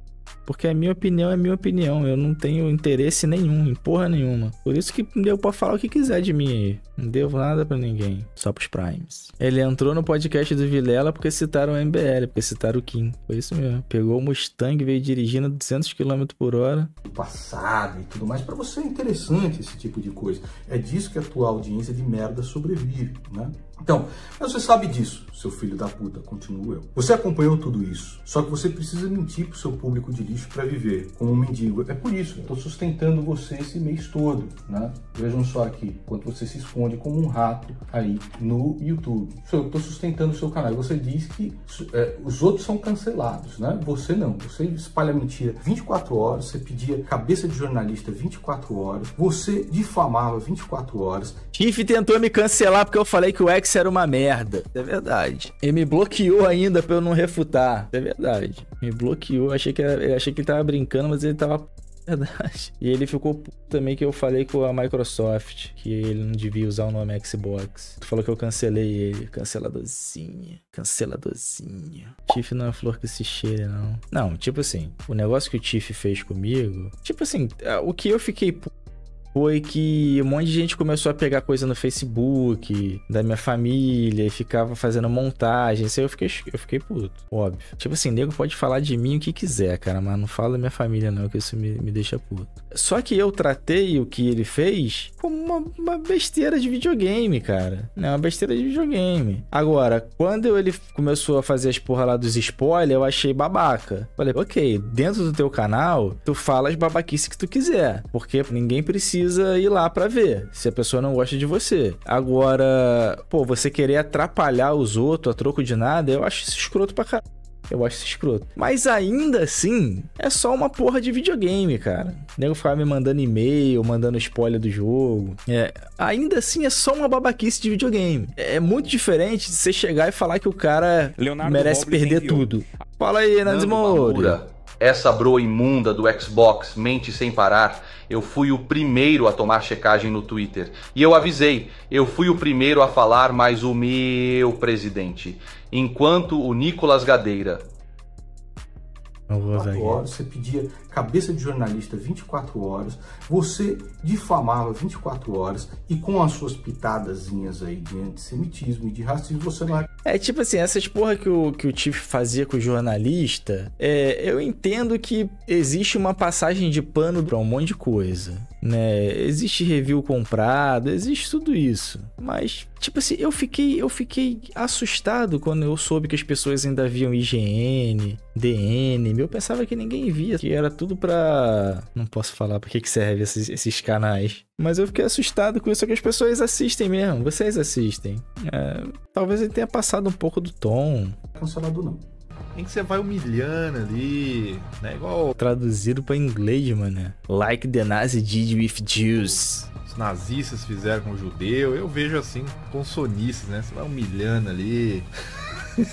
B: porque a minha opinião é minha opinião. Eu não tenho interesse nenhum, em porra nenhuma. Por isso que deu pra falar o que quiser de mim aí. Não devo nada para ninguém. Só pros Primes. Ele entrou no podcast do Vilela porque citaram o MBL, porque citaram o Kim. Foi isso mesmo. Pegou o Mustang, veio dirigindo 200 km por hora.
A: Passado e tudo mais. para você é interessante esse tipo de coisa. É disso que a tua audiência de merda sobrevive, né? Então, mas você sabe disso, seu filho da puta, continuo eu. Você acompanhou tudo isso, só que você precisa mentir pro seu público de lixo para viver como um mendigo. É por isso, eu tô sustentando você esse mês todo, né? Vejam só aqui, enquanto você se esconde como um rato aí no YouTube. Eu tô sustentando o seu canal. Você diz que é, os outros são cancelados, né? Você não. Você espalha mentira 24 horas, você pedia cabeça de jornalista 24 horas, você difamava 24 horas.
B: Tiff tentou me cancelar porque eu falei que o Era uma merda. É verdade. Ele me bloqueou ainda pra eu não refutar. É verdade. Me bloqueou. Achei que, era, achei que ele tava brincando, mas ele tava Verdade. E ele ficou puto também que eu falei com a Microsoft que ele não devia usar o nome Xbox. Tu falou que eu cancelei ele. Canceladorzinho. Canceladorzinho. Tiff não é flor que se cheira, não. Não, tipo assim, o negócio que o Tiff fez comigo. Tipo assim, o que eu fiquei puto foi que um monte de gente começou a pegar coisa no Facebook, da minha família, e ficava fazendo montagem. Isso aí eu fiquei, eu fiquei puto, óbvio. Tipo assim, nego pode falar de mim o que quiser, cara, mas não fala da minha família, não, que isso me, me deixa puto. Só que eu tratei o que ele fez como uma, uma besteira de videogame, cara. Não, uma besteira de videogame. Agora, quando ele começou a fazer as porra lá dos spoilers, eu achei babaca. Falei, ok, dentro do teu canal, tu fala as babaquices que tu quiser, porque ninguém precisa precisa ir lá para ver se a pessoa não gosta de você. Agora, pô, você querer atrapalhar os outros a troco de nada, eu acho isso escroto pra caralho. Eu acho isso escroto. Mas ainda assim, é só uma porra de videogame, cara. O nego ficava me mandando e-mail, mandando spoiler do jogo. É, ainda assim, é só uma babaquice de videogame. É muito diferente de você chegar e falar que o cara
J: Leonardo
B: merece
J: Robles
B: perder
J: enviou.
B: tudo. Fala aí,
J: Nando
B: Moura.
J: Essa bro imunda do Xbox mente sem parar. Eu fui o primeiro a tomar checagem no Twitter. E eu avisei, eu fui o primeiro a falar, mas o meu presidente. Enquanto o Nicolas Gadeira
A: 24 horas, você pedia cabeça de jornalista 24 horas, você difamava 24 horas e com as suas pitadazinhas aí de antissemitismo e de racismo, você não é
B: É tipo assim, essas porra que o, que o Tiff fazia com o jornalista, é, eu entendo que existe uma passagem de pano pra um monte de coisa, né? Existe review comprado, existe tudo isso. Mas, tipo assim, eu fiquei, eu fiquei assustado quando eu soube que as pessoas ainda viam IGN, DN. Eu pensava que ninguém via, que era tudo pra. Não posso falar pra que, que serve esses, esses canais. Mas eu fiquei assustado com isso, que as pessoas assistem mesmo. Vocês assistem. É, talvez ele tenha passado um pouco do tom.
A: cancelado não.
F: Em que você vai humilhando ali, né? Igual
B: Traduzido pra inglês, mano. Like the Nazi did with Jews.
F: os nazistas fizeram com o judeu. Eu vejo assim, com sonistas, né? Você vai humilhando ali.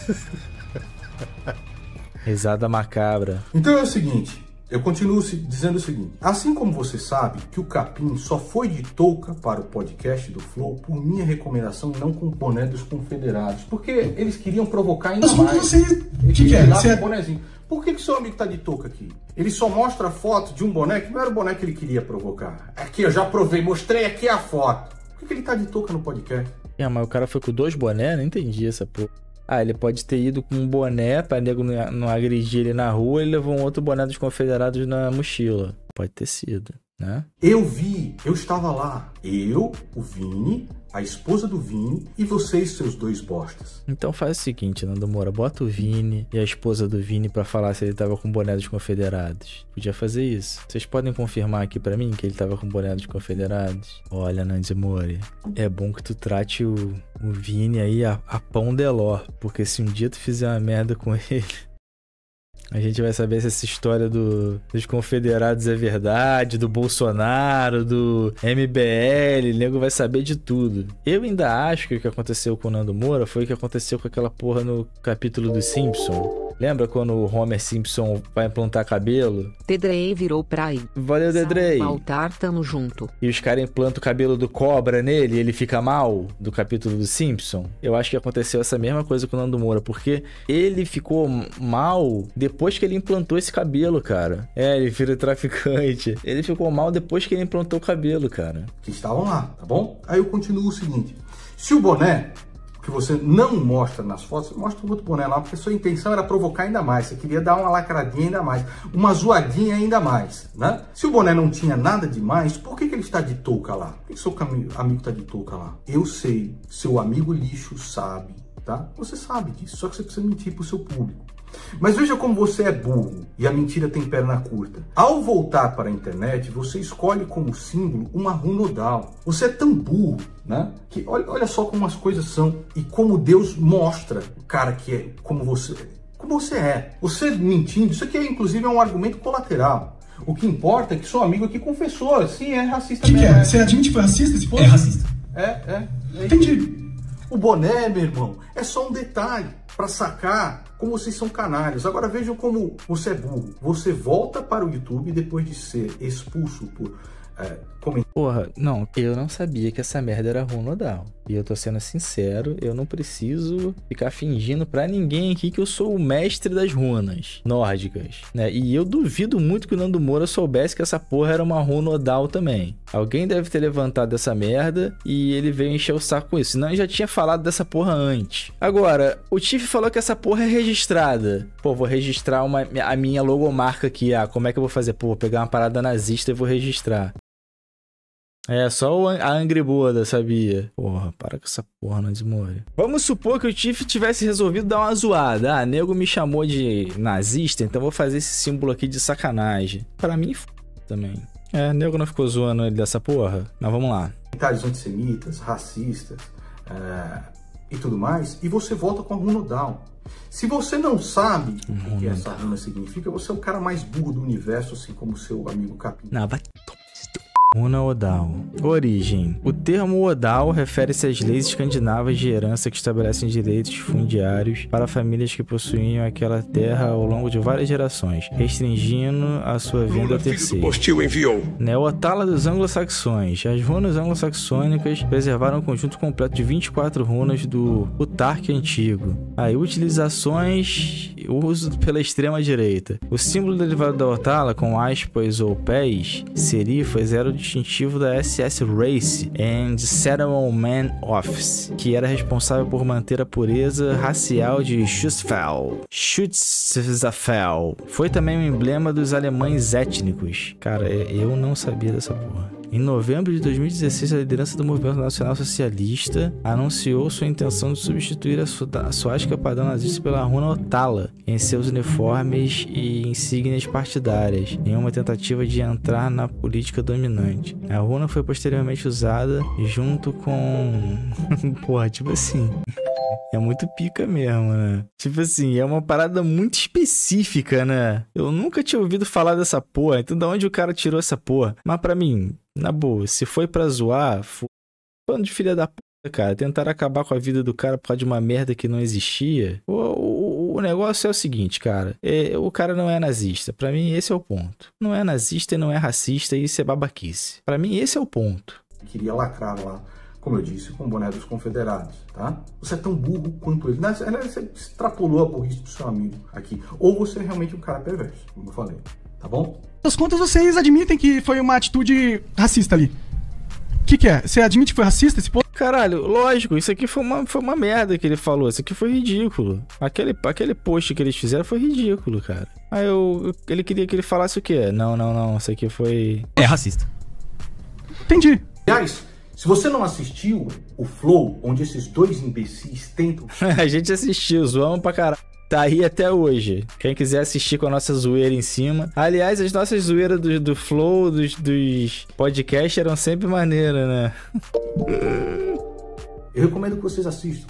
B: Risada macabra.
A: Então é o seguinte, eu continuo dizendo o seguinte: assim como você sabe que o Capim só foi de touca para o podcast do Flow por minha recomendação, não com o boné dos confederados, porque eles queriam provocar ainda
L: Mas como
A: mais.
L: você-
A: Eles
L: que que
A: queriam
L: é?
A: ir lá
L: Você
A: com
L: é-
A: o bonezinho. Por que, que seu amigo tá de touca aqui? Ele só mostra a foto de um boné que não era o boné que ele queria provocar. Aqui, eu já provei, mostrei aqui a foto. Por que, que ele tá de touca no podcast?
B: É, mas o cara foi com dois bonés? Não entendi essa porra. Ah, ele pode ter ido com um boné pra nego não, agredir ele na rua e levou um outro boné dos confederados na mochila. Pode ter sido, né?
A: Eu vi, eu estava lá. Eu, o Vini, a esposa do Vini e vocês, seus dois bostas.
B: Então faz o seguinte, Nando Moura, bota o Vini e a esposa do Vini pra falar se ele tava com boné dos confederados. Podia fazer isso. Vocês podem confirmar aqui pra mim que ele tava com boné dos confederados? Olha, Nandi Moura, é bom que tu trate o, o Vini aí a, a pão de ló, porque se um dia tu fizer uma merda com ele, a gente vai saber se essa história do, dos confederados é verdade, do Bolsonaro, do MBL, o nego vai saber de tudo. Eu ainda acho que o que aconteceu com o Nando Moura foi o que aconteceu com aquela porra no capítulo do Simpson. Lembra quando o Homer Simpson vai implantar cabelo?
M: Dedrey virou pra ele.
B: Valeu, Dedrey.
M: Baltar, tamo junto.
B: E os caras implantam o cabelo do cobra nele e ele fica mal, do capítulo do Simpson. Eu acho que aconteceu essa mesma coisa com o Nando Moura, porque ele ficou mal depois que ele implantou esse cabelo, cara. É, ele vira traficante. Ele ficou mal depois que ele implantou o cabelo, cara.
A: que estavam lá, tá bom? Aí eu continuo o seguinte: se o boné que você não mostra nas fotos, mostra um outro boné lá, porque sua intenção era provocar ainda mais, você queria dar uma lacradinha ainda mais, uma zoadinha ainda mais, né? Se o boné não tinha nada demais, por que, que ele está de touca lá? Por que, seu amigo está de touca lá? Eu sei, seu amigo lixo sabe, tá? Você sabe disso, só que você precisa mentir pro seu público. Mas veja como você é burro e a mentira tem perna curta. Ao voltar para a internet, você escolhe como símbolo uma runodal. Você é tão burro, né? Que olha, olha só como as coisas são e como Deus mostra o cara que é como você, como você é. Você mentindo, isso aqui é, inclusive é um argumento colateral. O que importa é que seu amigo aqui confessou, sim, é racista
L: O que, que
A: mesmo.
L: é? Você admite que foi racista esse povo?
A: É racista. É, é. é
L: Entendi.
A: o boné, meu irmão, é só um detalhe. Para sacar como vocês são canalhas. Agora vejam como você é burro. Você volta para o YouTube depois de ser expulso por é,
B: Porra, não, eu não sabia que essa merda era runodal. E eu tô sendo sincero, eu não preciso ficar fingindo pra ninguém aqui que eu sou o mestre das runas nórdicas, né? E eu duvido muito que o Nando Moura soubesse que essa porra era uma runodal também. Alguém deve ter levantado essa merda e ele veio encher o saco com isso. Senão ele já tinha falado dessa porra antes. Agora, o Tiff falou que essa porra é registrada. Pô, vou registrar uma, a minha logomarca aqui. Ah, como é que eu vou fazer? Pô, vou pegar uma parada nazista e vou registrar. É, só a Angry Buda sabia. Porra, para com essa porra, não desmore. Vamos supor que o Tiff tivesse resolvido dar uma zoada. Ah, nego me chamou de nazista, então vou fazer esse símbolo aqui de sacanagem. Pra mim, f... também. É, nego não ficou zoando ele dessa porra. Mas vamos lá.
A: comentários antissemitas, racistas é, e tudo mais, e você volta com a runa down. Se você não sabe o que essa runa significa, você é o cara mais burro do universo, assim como seu amigo Capim.
B: Não, vai Runa Odal. Origem. O termo Odal refere-se às leis escandinavas de herança que estabelecem direitos fundiários para famílias que possuíam aquela terra ao longo de várias gerações, restringindo a sua venda a terceiros.
K: Postil enviou.
B: Neotala dos anglo-saxões. As runas anglo-saxônicas preservaram um conjunto completo de 24 runas do Utarque antigo. Aí, utilizações uso pela extrema direita. O símbolo derivado da Otala, com aspas ou pés, serifas, era o distintivo da SS Race and Settlement Office, que era responsável por manter a pureza racial de Schutzfeld. Schutzfeld. Foi também um emblema dos alemães étnicos. Cara, é- eu não sabia dessa porra. Em novembro de 2016, a liderança do Movimento Nacional Socialista anunciou sua intenção de substituir a, su- a suástica padrão nazista pela runa Otala em seus uniformes e insígnias partidárias, em uma tentativa de entrar na política dominante. A runa foi posteriormente usada junto com. Porra, tipo assim. É muito pica mesmo, né? Tipo assim, é uma parada muito específica, né? Eu nunca tinha ouvido falar dessa porra. Então, da onde o cara tirou essa porra? Mas pra mim, na boa, se foi pra zoar, f... bando de filha da puta, cara. Tentaram acabar com a vida do cara por causa de uma merda que não existia. O, o, o negócio é o seguinte, cara. É, o cara não é nazista. Pra mim, esse é o ponto. Não é nazista e não é racista, e isso é babaquice. Pra mim, esse é o ponto.
A: Queria lacrar lá, como eu disse, com o boné dos confederados, tá? Você é tão burro quanto ele. Você extrapolou a burrice do seu amigo aqui. Ou você é realmente um cara perverso, como eu falei. Tá bom?
L: Das contas, vocês admitem que foi uma atitude racista ali. O que, que é? Você admite que foi racista esse ponto?
B: Caralho, lógico, isso aqui foi uma, foi uma merda que ele falou. Isso aqui foi ridículo. Aquele, aquele post que eles fizeram foi ridículo, cara. Aí eu, eu- ele queria que ele falasse o quê? Não, não, não. Isso aqui foi.
Q: É racista.
L: Entendi.
A: Aliás, se você não assistiu o Flow, onde esses dois imbecis tentam
B: a gente assistiu, zoamos pra caralho. Tá aí até hoje. Quem quiser assistir com a nossa zoeira em cima. Aliás, as nossas zoeiras do, do Flow, dos, dos podcasts eram sempre maneiras, né?
A: Eu recomendo que vocês assistam.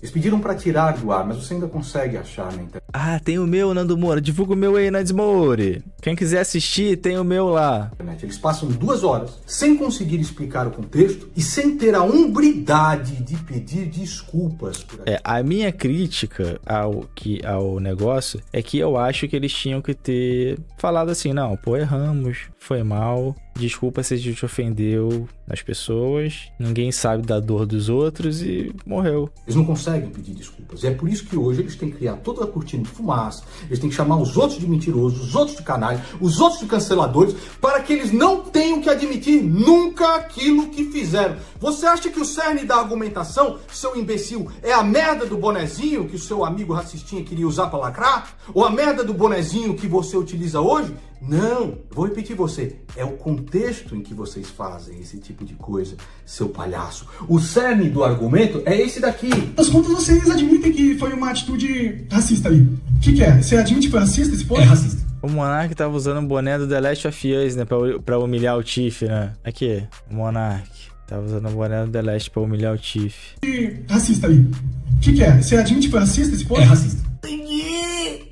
A: Eles pediram pra tirar do ar, mas você ainda consegue achar na internet.
B: Ah, tem o meu, Nando Moura. Divulga o meu aí, Nando Moura. Quem quiser assistir, tem o meu lá.
A: Eles passam duas horas sem conseguir explicar o contexto e sem ter a hombridade de pedir desculpas por
B: É, a minha crítica ao, que, ao negócio é que eu acho que eles tinham que ter falado assim, não, pô, erramos, foi mal, desculpa se a gente ofendeu as pessoas, ninguém sabe da dor dos outros e morreu.
A: Eles não conseguem pedir desculpas. E é por isso que hoje eles têm que criar toda a cortina de fumaça, eles têm que chamar os outros de mentirosos, os outros de canalha, os outros de canceladores, para que eles não tenham que admitir nunca aquilo que fizeram. Você acha que o cerne da argumentação, seu imbecil, é a merda do bonezinho que o seu amigo racistinha queria usar para lacrar? Ou a merda do bonezinho que você utiliza hoje? Não, vou repetir você, é o contexto em que vocês fazem esse tipo de coisa, seu palhaço. O cerne do argumento é esse daqui.
L: Das contas, vocês admitem que foi uma atitude racista ali. O que, que é? Você admite que foi racista esse ponto? É racista.
B: O Monark tava usando o boné do The Last of Us, né, pra, pra humilhar o Tiff, né? Aqui, o Monark. Tava usando o boné do The Last pra humilhar o Tiff.
L: Racista ali. O que, que é? Você admite que foi racista esse ponto? É racista. Entendi.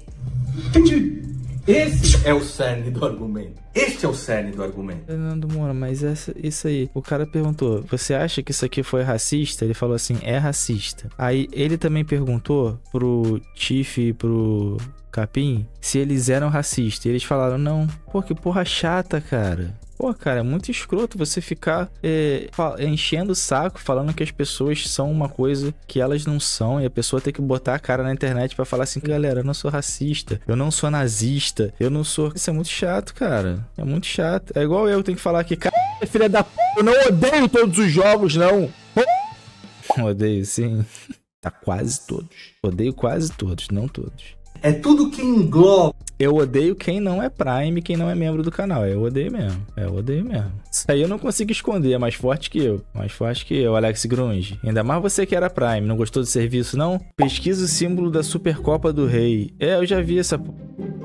L: Entendi.
A: Esse é o cerne do argumento. Este é o cerne do argumento.
B: Fernando Moura, mas essa, isso aí. O cara perguntou: Você acha que isso aqui foi racista? Ele falou assim: É racista. Aí ele também perguntou pro Tiff e pro Capim se eles eram racistas. E eles falaram: Não. Pô, que porra chata, cara. Pô, cara, é muito escroto você ficar é, enchendo o saco falando que as pessoas são uma coisa que elas não são e a pessoa tem que botar a cara na internet para falar assim, galera, eu não sou racista, eu não sou nazista, eu não sou. Isso é muito chato, cara. É muito chato. É igual eu tenho que falar que, cara, filha da p, eu não odeio todos os jogos, não. Odeio, sim. Tá quase todos. Odeio quase todos, não todos.
A: É tudo que engloba.
B: Eu odeio quem não é Prime, quem não é membro do canal. Eu odeio mesmo. Eu odeio mesmo. Isso aí eu não consigo esconder. É mais forte que eu. Mais forte que eu, Alex Grunge. Ainda mais você que era Prime. Não gostou do serviço, não? Pesquisa o símbolo da Supercopa do Rei. É, eu já vi essa.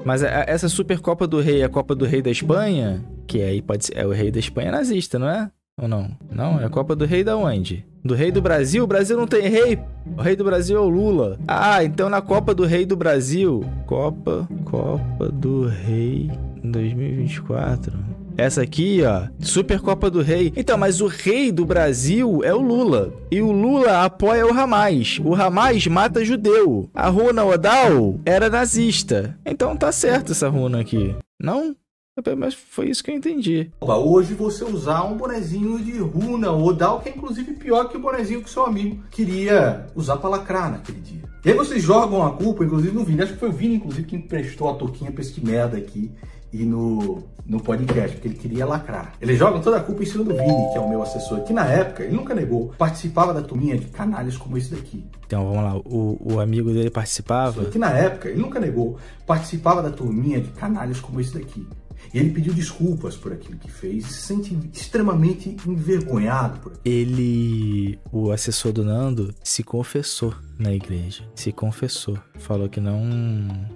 B: Mas essa Supercopa do Rei é a Copa do Rei da Espanha? Que aí pode ser. É o Rei da Espanha nazista, não é? Ou não? Não? É a Copa do Rei da onde? Do Rei do Brasil? O Brasil não tem rei. O Rei do Brasil é o Lula. Ah, então na Copa do Rei do Brasil. Copa. Copa do Rei 2024. Essa aqui, ó, Supercopa do Rei. Então, mas o rei do Brasil é o Lula. E o Lula apoia o Hamas. O Hamas mata judeu. A runa Odal era nazista. Então tá certo essa runa aqui. Não? Mas foi isso que eu entendi.
A: Hoje você usar um bonezinho de runa ou dal, que é inclusive pior que o bonezinho que seu amigo queria usar para lacrar naquele dia. E aí vocês jogam a culpa, inclusive no Vini. Acho que foi o Vini, inclusive, que emprestou a touquinha pra esse merda aqui e no, no podcast, porque ele queria lacrar. Eles jogam toda a culpa em cima do Vini, que é o meu assessor, que na época, ele nunca negou, participava da turminha de canalhas como esse daqui.
B: Então, vamos lá, o, o amigo dele participava?
A: Que na época, ele nunca negou, participava da turminha de canalhas como esse daqui. E ele pediu desculpas por aquilo que fez, se sente extremamente envergonhado por aquilo.
B: Ele, o assessor do Nando, se confessou na igreja. Se confessou. Falou que não.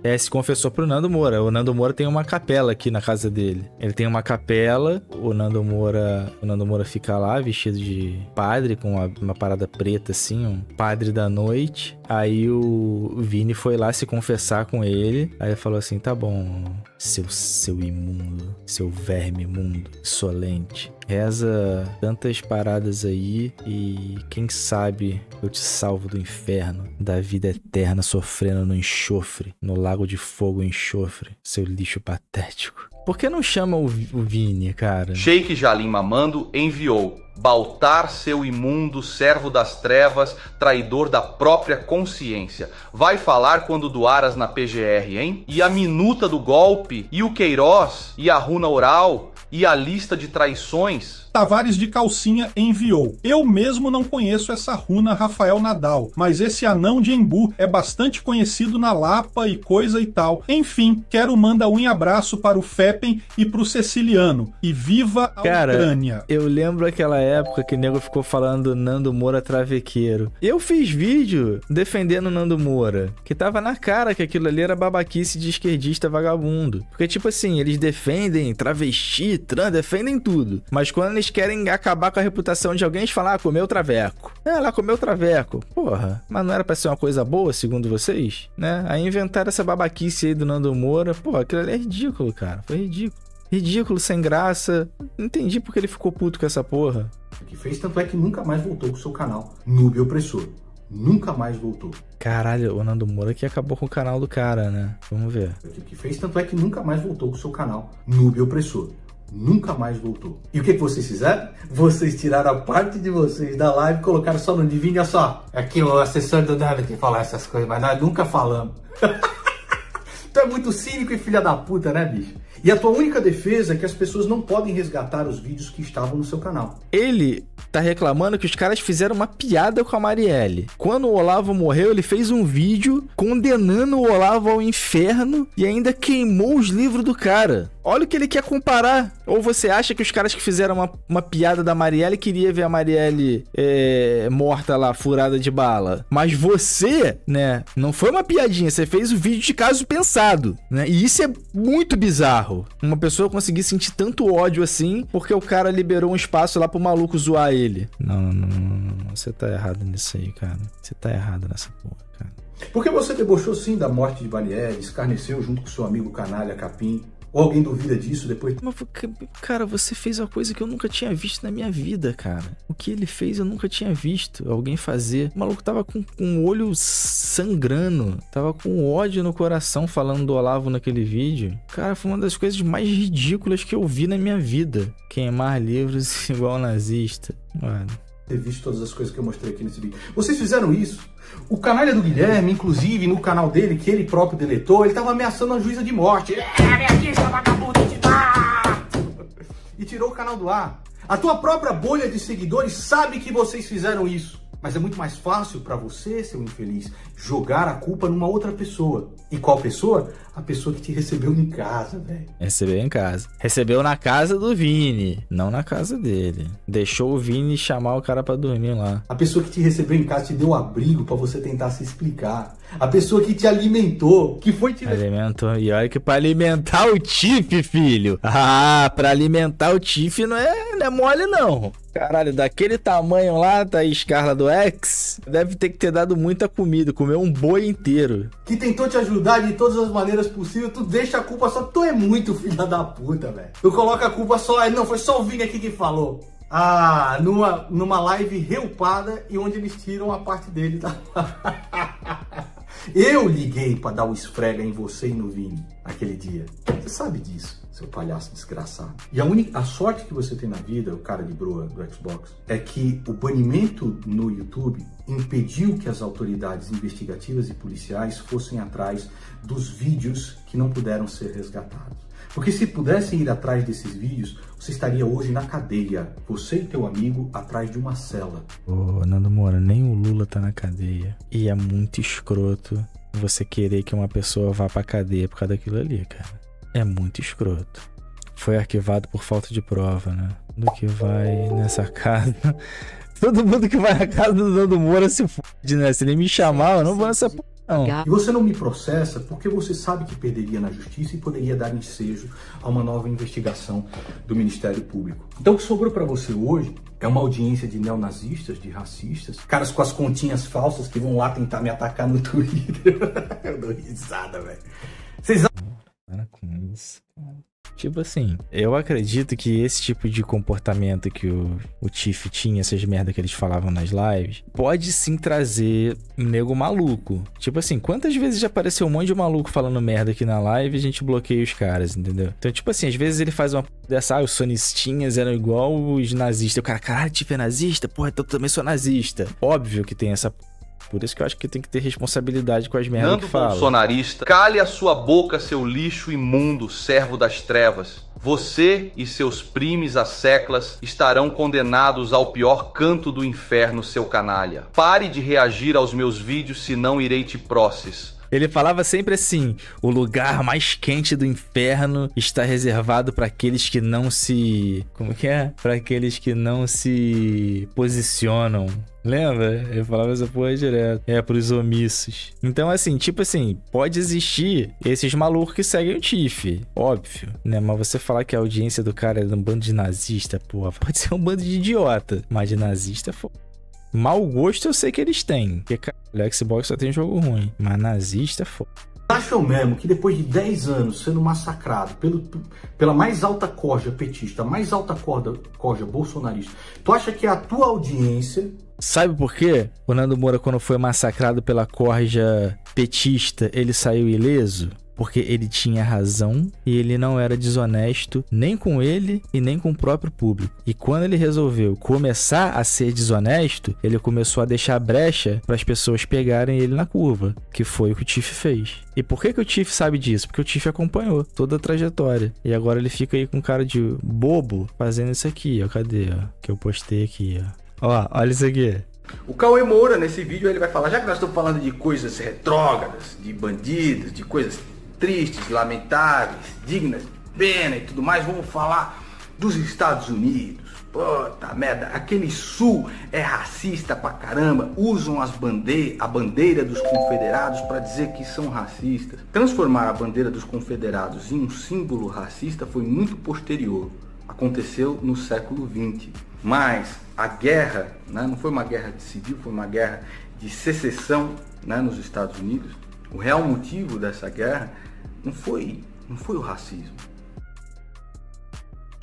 B: É, se confessou pro Nando Moura. O Nando Moura tem uma capela aqui na casa dele. Ele tem uma capela, o Nando Moura. O Nando Moura fica lá vestido de padre, com uma, uma parada preta assim, um padre da noite. Aí o Vini foi lá se confessar com ele. Aí ele falou assim: tá bom, seu, seu imundo, seu verme imundo, solente. Reza tantas paradas aí e quem sabe eu te salvo do inferno, da vida eterna sofrendo no enxofre, no lago de fogo enxofre, seu lixo patético. Por que não chama o, o Vini, cara?
J: Sheik Jalim Mamando enviou Baltar, seu imundo, servo das trevas, traidor da própria consciência. Vai falar quando doaras na PGR, hein? E a minuta do golpe, e o Queiroz, e a runa oral, e a lista de traições.
Q: Tavares de Calcinha enviou. Eu mesmo não conheço essa runa Rafael Nadal, mas esse anão de Embu é bastante conhecido na Lapa e coisa e tal. Enfim, quero mandar um abraço para o Feppen e para o Ceciliano. E viva a
B: Cara,
Q: Ucrânia.
B: Eu lembro aquela época que o nego ficou falando Nando Moura travequeiro. Eu fiz vídeo defendendo Nando Moura, que tava na cara que aquilo ali era babaquice de esquerdista vagabundo. Porque, tipo assim, eles defendem travesti, trans, defendem tudo. Mas quando eles querem acabar com a reputação de alguém, eles falam, ah, comeu traveco. É, lá comeu traveco. Porra, mas não era pra ser uma coisa boa, segundo vocês? Né? Aí inventaram essa babaquice aí do Nando Moura. Pô, aquilo ali é ridículo, cara. Foi ridículo. Ridículo, sem graça. Não entendi porque ele ficou puto com essa porra.
A: O que fez, tanto é que nunca mais voltou com o seu canal. Noob Opressor. Nunca mais voltou.
B: Caralho, o Nando Moura que acabou com o canal do cara, né? Vamos ver.
A: O que fez, tanto é que nunca mais voltou com o seu canal. Noob Opressor nunca mais voltou. E o que, que vocês fizeram? Vocês tiraram a parte de vocês da live e colocaram só no divino, olha só. Aqui o assessor do David que fala essas coisas, mas nós nunca falamos. tu é muito cínico e filha da puta, né, bicho? E a tua única defesa é que as pessoas não podem resgatar os vídeos que estavam no seu canal.
B: Ele tá reclamando que os caras fizeram uma piada com a Marielle. Quando o Olavo morreu, ele fez um vídeo condenando o Olavo ao inferno e ainda queimou os livros do cara. Olha o que ele quer comparar. Ou você acha que os caras que fizeram uma, uma piada da Marielle queria ver a Marielle é, morta lá, furada de bala. Mas você, né, não foi uma piadinha, você fez o vídeo de caso pensado, né? E isso é muito bizarro. Uma pessoa conseguir sentir tanto ódio assim porque o cara liberou um espaço lá pro maluco zoar ele. Não, não, não, não. Você tá errado nisso aí, cara. Você tá errado nessa porra, cara.
A: Porque você debochou sim da morte de Banieri, escarneceu junto com seu amigo canalha Capim. Ou alguém duvida disso depois?
B: Mas, cara, você fez uma coisa que eu nunca tinha visto na minha vida, cara. O que ele fez eu nunca tinha visto alguém fazer. O maluco tava com, com o olho sangrando, tava com ódio no coração falando do Olavo naquele vídeo. Cara, foi uma das coisas mais ridículas que eu vi na minha vida. Queimar livros igual nazista. Mano.
A: Ter visto todas as coisas que eu mostrei aqui nesse vídeo. Vocês fizeram isso? O canalha do Guilherme, inclusive, no canal dele, que ele próprio deletou, ele tava ameaçando a juíza de morte. É, E tirou o canal do ar. A tua própria bolha de seguidores sabe que vocês fizeram isso. Mas é muito mais fácil para você, seu infeliz, jogar a culpa numa outra pessoa. E qual pessoa? A pessoa que te recebeu em casa, velho.
B: Recebeu em casa. Recebeu na casa do Vini, não na casa dele. Deixou o Vini chamar o cara para dormir lá.
A: A pessoa que te recebeu em casa te deu abrigo para você tentar se explicar. A pessoa que te alimentou, que foi te
B: alimentou. E olha que para alimentar o Tiff, filho. Ah, para alimentar o Tiff não é, não é mole não. Caralho, daquele tamanho lá, Thaís Carla do X, deve ter que ter dado muita comida, comeu um boi inteiro.
A: Que tentou te ajudar de todas as maneiras possíveis, tu deixa a culpa só. Tu é muito filha da puta, velho. Tu coloca a culpa só. Não, foi só o Vini aqui que falou. Ah, numa, numa live reupada e onde eles tiram a parte dele, tá? Eu liguei para dar o esfrega em você e no Vini aquele dia. Você sabe disso seu palhaço desgraçado. E a única a sorte que você tem na vida, o cara de broa do Xbox, é que o banimento no YouTube impediu que as autoridades investigativas e policiais fossem atrás dos vídeos que não puderam ser resgatados. Porque se pudessem ir atrás desses vídeos, você estaria hoje na cadeia, você e teu amigo atrás de uma cela.
B: Ô, Nando Moura, nem o Lula tá na cadeia. E é muito escroto você querer que uma pessoa vá pra cadeia por causa daquilo ali, cara é muito escroto. Foi arquivado por falta de prova, né? Do que vai nessa casa. Todo mundo que vai na casa do Nando Moura se fode, né? Se ele me chamar, eu não vou nessa porra. Não.
A: E você não me processa porque você sabe que perderia na justiça e poderia dar ensejo a uma nova investigação do Ministério Público. Então o que sobrou para você hoje é uma audiência de neonazistas, de racistas, caras com as continhas falsas que vão lá tentar me atacar no Twitter. eu dou risada, velho. Vocês
B: para com isso. Tipo assim, eu acredito que esse tipo de comportamento que o, o Tiff tinha, essas merda que eles falavam nas lives, pode sim trazer um nego maluco. Tipo assim, quantas vezes já apareceu um monte de maluco falando merda aqui na live e a gente bloqueia os caras, entendeu? Então, tipo assim, às vezes ele faz uma dessa, ah, os sonistinhas eram igual os nazistas. O cara, caralho, Tiff é nazista? Porra, então também sou nazista. Óbvio que tem essa por isso que eu acho que tem que ter responsabilidade com as merdas Nando que fala.
J: bolsonarista, cale a sua boca, seu lixo imundo, servo das trevas. Você e seus primes a seclas estarão condenados ao pior canto do inferno, seu canalha. Pare de reagir aos meus vídeos, senão irei te proces.
B: Ele falava sempre assim: o lugar mais quente do inferno está reservado para aqueles que não se. Como que é? Para aqueles que não se posicionam. Lembra? Ele falava essa porra direto. É, pros omissos. Então, assim, tipo assim, pode existir esses malucos que seguem o Tiff. Óbvio, né? Mas você falar que a audiência do cara é um bando de nazista, porra, pode ser um bando de idiota. Mas de nazista, foda. Mau gosto eu sei que eles têm. Porque, cara, o Xbox só tem jogo ruim. Mas nazista, foda.
A: Acham mesmo que depois de 10 anos sendo massacrado pelo, pela mais alta corja petista, mais alta corda, corja bolsonarista, tu acha que a tua audiência
B: Sabe por quê? O Nando Moura, quando foi massacrado pela corja petista, ele saiu ileso? Porque ele tinha razão e ele não era desonesto nem com ele e nem com o próprio público. E quando ele resolveu começar a ser desonesto, ele começou a deixar brecha para as pessoas pegarem ele na curva, que foi o que o Tiff fez. E por que, que o Tiff sabe disso? Porque o Tiff acompanhou toda a trajetória. E agora ele fica aí com cara de bobo fazendo isso aqui, ó. Cadê? Ó? Que eu postei aqui, ó. Ó, olha isso aqui.
A: O Cauê Moura, nesse vídeo, ele vai falar, já que nós estamos falando de coisas retrógradas, de bandidos, de coisas tristes, lamentáveis, dignas de pena e tudo mais, vamos falar dos Estados Unidos. Puta merda, aquele sul é racista pra caramba, usam as bande a bandeira dos confederados para dizer que são racistas. Transformar a bandeira dos confederados em um símbolo racista foi muito posterior. Aconteceu no século XX. Mas a guerra, né, não foi uma guerra civil, foi uma guerra de secessão né, nos Estados Unidos, o real motivo dessa guerra não foi, não foi o racismo.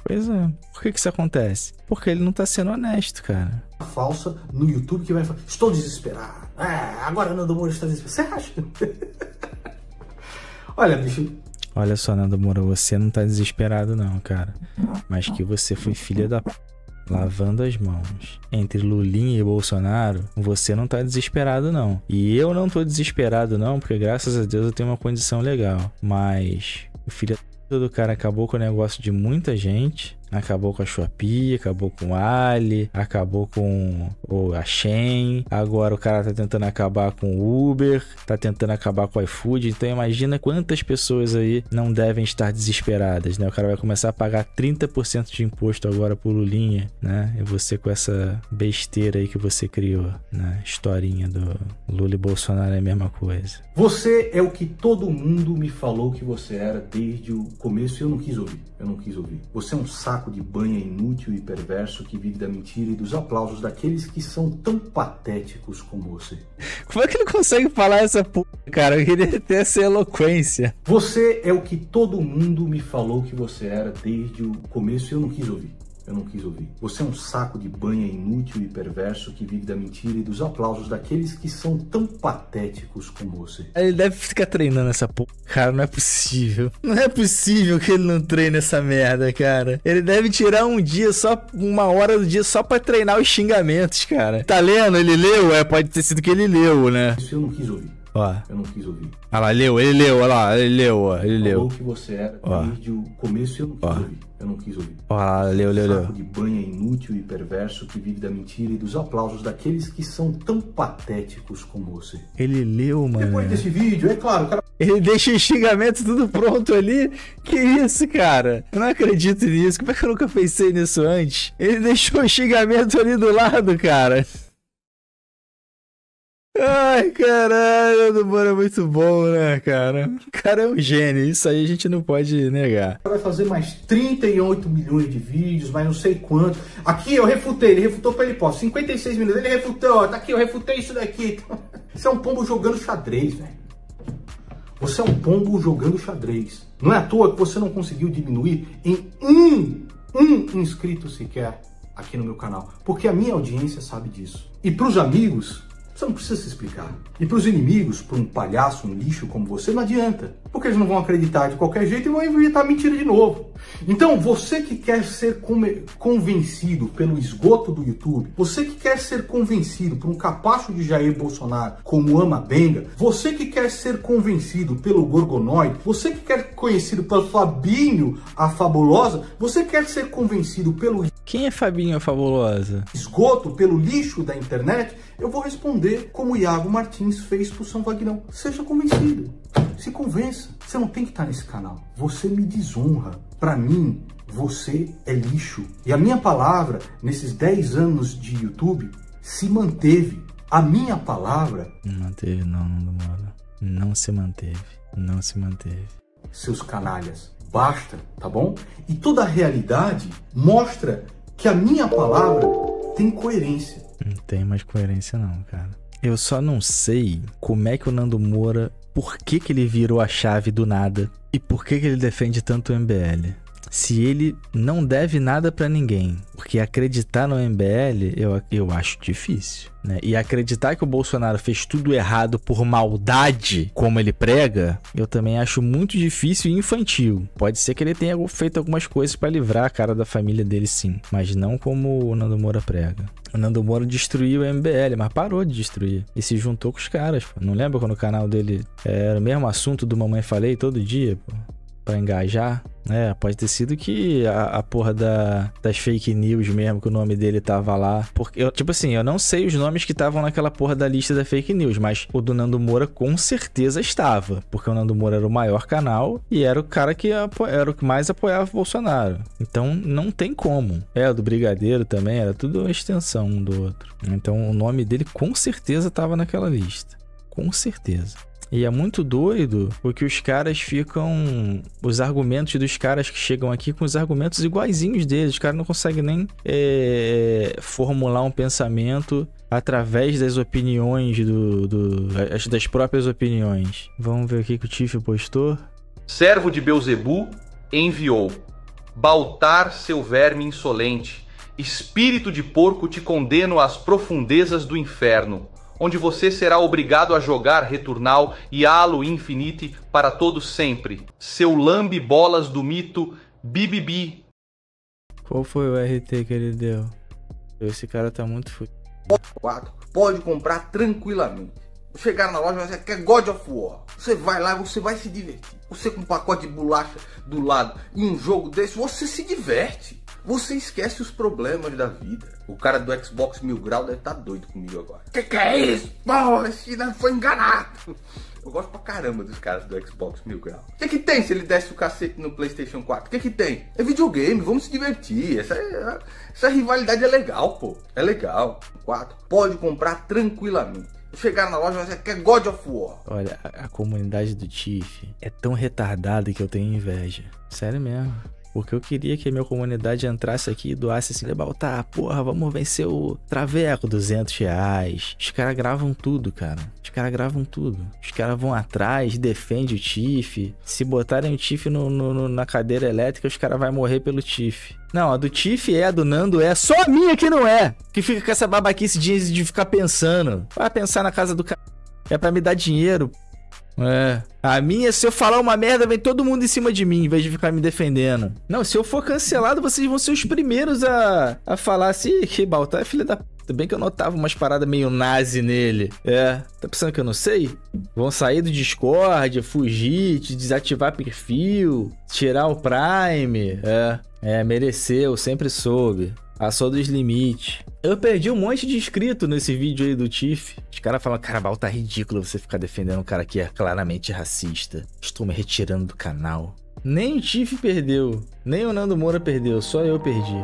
B: Pois é. Por que, que isso acontece? Porque ele não tá sendo honesto, cara.
A: Falsa no YouTube que vai falar, estou desesperado. É, agora Nando Moura está desesperado. Você acha? Olha, bicho,
B: Olha só, Nando Moura, você não tá desesperado não, cara. Mas que você foi filha da p... lavando as mãos. Entre Lulinha e Bolsonaro, você não tá desesperado não. E eu não tô desesperado não, porque graças a Deus eu tenho uma condição legal. Mas o filho do cara acabou com o negócio de muita gente. Acabou com a Shopee, acabou com o Ali, acabou com o a Shen. Agora o cara tá tentando acabar com o Uber, tá tentando acabar com o iFood. Então imagina quantas pessoas aí não devem estar desesperadas, né? O cara vai começar a pagar 30% de imposto agora por Lulinha, né? E você com essa besteira aí que você criou, né? Historinha do Lula e Bolsonaro é a mesma coisa.
A: Você é o que todo mundo me falou que você era desde o começo e eu não quis ouvir. Eu não quis ouvir. Você é um saco de banha inútil e perverso que vive da mentira e dos aplausos daqueles que são tão patéticos como você.
B: Como é que ele consegue falar essa p... cara? Eu queria ter essa eloquência.
A: Você é o que todo mundo me falou que você era desde o começo e eu não quis ouvir. Eu não quis ouvir. Você é um saco de banha inútil e perverso que vive da mentira e dos aplausos daqueles que são tão patéticos como você.
B: Ele deve ficar treinando essa porra. Cara, não é possível. Não é possível que ele não treine essa merda, cara. Ele deve tirar um dia só, uma hora do dia só pra treinar os xingamentos, cara. Tá lendo? Ele leu? É, pode ter sido que ele leu, né?
A: Isso eu não quis ouvir.
B: Ó.
A: Eu não quis ouvir.
B: Ah lá, leu, ele leu, olha lá, ele leu, ó, ele leu.
A: Falou que você era
B: Ó.
A: desde o começo e eu não quis
B: Ó.
A: ouvir. Eu não quis ouvir.
B: Ó lá, leu, leu, leu.
A: Saco de banha inútil e perverso que vive da mentira e dos aplausos daqueles que são tão patéticos como você.
B: Ele leu, mano.
A: Depois desse vídeo, é claro, cara
B: Ele deixa o xingamento tudo pronto ali. Que isso, cara? Eu não acredito nisso. Como é que eu nunca pensei nisso antes? Ele deixou o xingamento ali do lado, cara. Ai, caralho, o Moro é muito bom, né, cara? O cara é um gênio, isso aí a gente não pode negar.
A: vai fazer mais 38 milhões de vídeos, mas não sei quanto. Aqui eu refutei, ele refutou pra ele, pô, 56 minutos, ele refutou, ó, tá aqui, eu refutei isso daqui. Você é um pombo jogando xadrez, velho. Você é um pombo jogando xadrez. Não é à toa que você não conseguiu diminuir em um, um inscrito sequer aqui no meu canal. Porque a minha audiência sabe disso. E pros amigos, você não precisa se explicar. E pros inimigos, por um palhaço, um lixo como você, não adianta. Porque eles não vão acreditar de qualquer jeito e vão inventar mentira de novo. Então, você que quer ser convencido pelo esgoto do YouTube, você que quer ser convencido por um capacho de Jair Bolsonaro como ama Benga, você que quer ser convencido pelo Gorgonoide, você que quer conhecido pelo Fabinho a Fabulosa, você quer ser convencido pelo
B: Quem é Fabinho a Fabulosa?
A: esgoto, pelo lixo da internet, eu vou responder como o Iago Martins fez pro São Vagnão. Seja convencido. Se convença. Você não tem que estar nesse canal. Você me desonra. Pra mim, você é lixo. E a minha palavra, nesses 10 anos de YouTube, se manteve. A minha palavra,
B: Não manteve, não, não demora. Não se manteve. Não se manteve.
A: seus canalhas, basta, tá bom? E toda a realidade mostra que a minha palavra tem coerência.
B: Não tem mais coerência não, cara. Eu só não sei como é que o Nando Moura, por que que ele virou a chave do nada e por que que ele defende tanto o MBL. Se ele não deve nada pra ninguém, porque acreditar no MBL eu, eu acho difícil, né? E acreditar que o Bolsonaro fez tudo errado por maldade, como ele prega, eu também acho muito difícil e infantil. Pode ser que ele tenha feito algumas coisas pra livrar a cara da família dele, sim, mas não como o Nando Moura prega. O Nando Moura destruiu o MBL, mas parou de destruir. E se juntou com os caras, pô. Não lembra quando o canal dele era o mesmo assunto do Mamãe Falei todo dia, pô? Pra engajar. É, pode ter sido que a, a porra da, das fake news mesmo, que o nome dele tava lá. Porque, eu, tipo assim, eu não sei os nomes que estavam naquela porra da lista da fake news, mas o do Nando Moura com certeza estava. Porque o Nando Moura era o maior canal e era o cara que era o que mais apoiava o Bolsonaro. Então não tem como. É, o do Brigadeiro também, era tudo uma extensão um do outro. Então o nome dele com certeza tava naquela lista. Com certeza. E é muito doido porque os caras ficam. Os argumentos dos caras que chegam aqui com os argumentos iguaizinhos deles. Os caras não conseguem nem é, formular um pensamento através das opiniões do, do as- das próprias opiniões. Vamos ver o que que o Tiff postou.
J: Servo de Beuzebu enviou: Baltar, seu verme insolente, espírito de porco, te condeno às profundezas do inferno, onde você será obrigado a jogar returnal e halo infinite para todo sempre. Seu lambe bolas do mito, bibibi.
B: Qual foi o RT que ele deu? Esse cara tá muito fudido.
A: 4 pode comprar tranquilamente. Chegar na loja, você quer God of War. Você vai lá, você vai se divertir. Você com um pacote de bolacha do lado e um jogo desse, você se diverte. Você esquece os problemas da vida. O cara do Xbox Mil Grau deve estar doido comigo agora. Que que é isso? Porra, esse não foi enganado. Eu gosto pra caramba dos caras do Xbox Mil Grau. O que que tem se ele desse o cacete no Playstation 4? O que que tem? É videogame, vamos se divertir. Essa, é- essa rivalidade é legal, pô. É legal. 4. Pode comprar tranquilamente. Chegar na loja, você quer God of War.
B: Olha, a, a comunidade do Tiff é tão retardada que eu tenho inveja. Sério mesmo. Porque eu queria que a minha comunidade entrasse aqui e doasse assim, Baltar, porra, vamos vencer o Traveco, 200 reais. Os caras gravam tudo, cara. Os caras gravam tudo. Os caras vão atrás, defendem o Tiff. Se botarem o Tiff no, no- no- na cadeira elétrica, os caras vão morrer pelo Tiff. Não, a do Tiff é, a do Nando é, só a minha que não é. Que fica com essa babaquice de, de ficar pensando. Vai pensar na casa do cara. É pra me dar dinheiro, é. A minha, se eu falar uma merda, vem todo mundo em cima de mim, em vez de ficar me defendendo. Não, se eu for cancelado, vocês vão ser os primeiros a, a falar assim, que Baltar é filho da puta. Bem que eu notava umas paradas meio nazi nele. É. Tá pensando que eu não sei? Vão sair do Discord, fugir, te desativar perfil, tirar o Prime. É. É, mereceu, sempre soube. Passou dos limites. Eu perdi um monte de inscrito nesse vídeo aí do Tiff. Os caras falam, cara, Bal, tá ridículo você ficar defendendo um cara que é claramente racista. Estou me retirando do canal. Nem o Tiff perdeu, nem o Nando Moura perdeu, só eu perdi.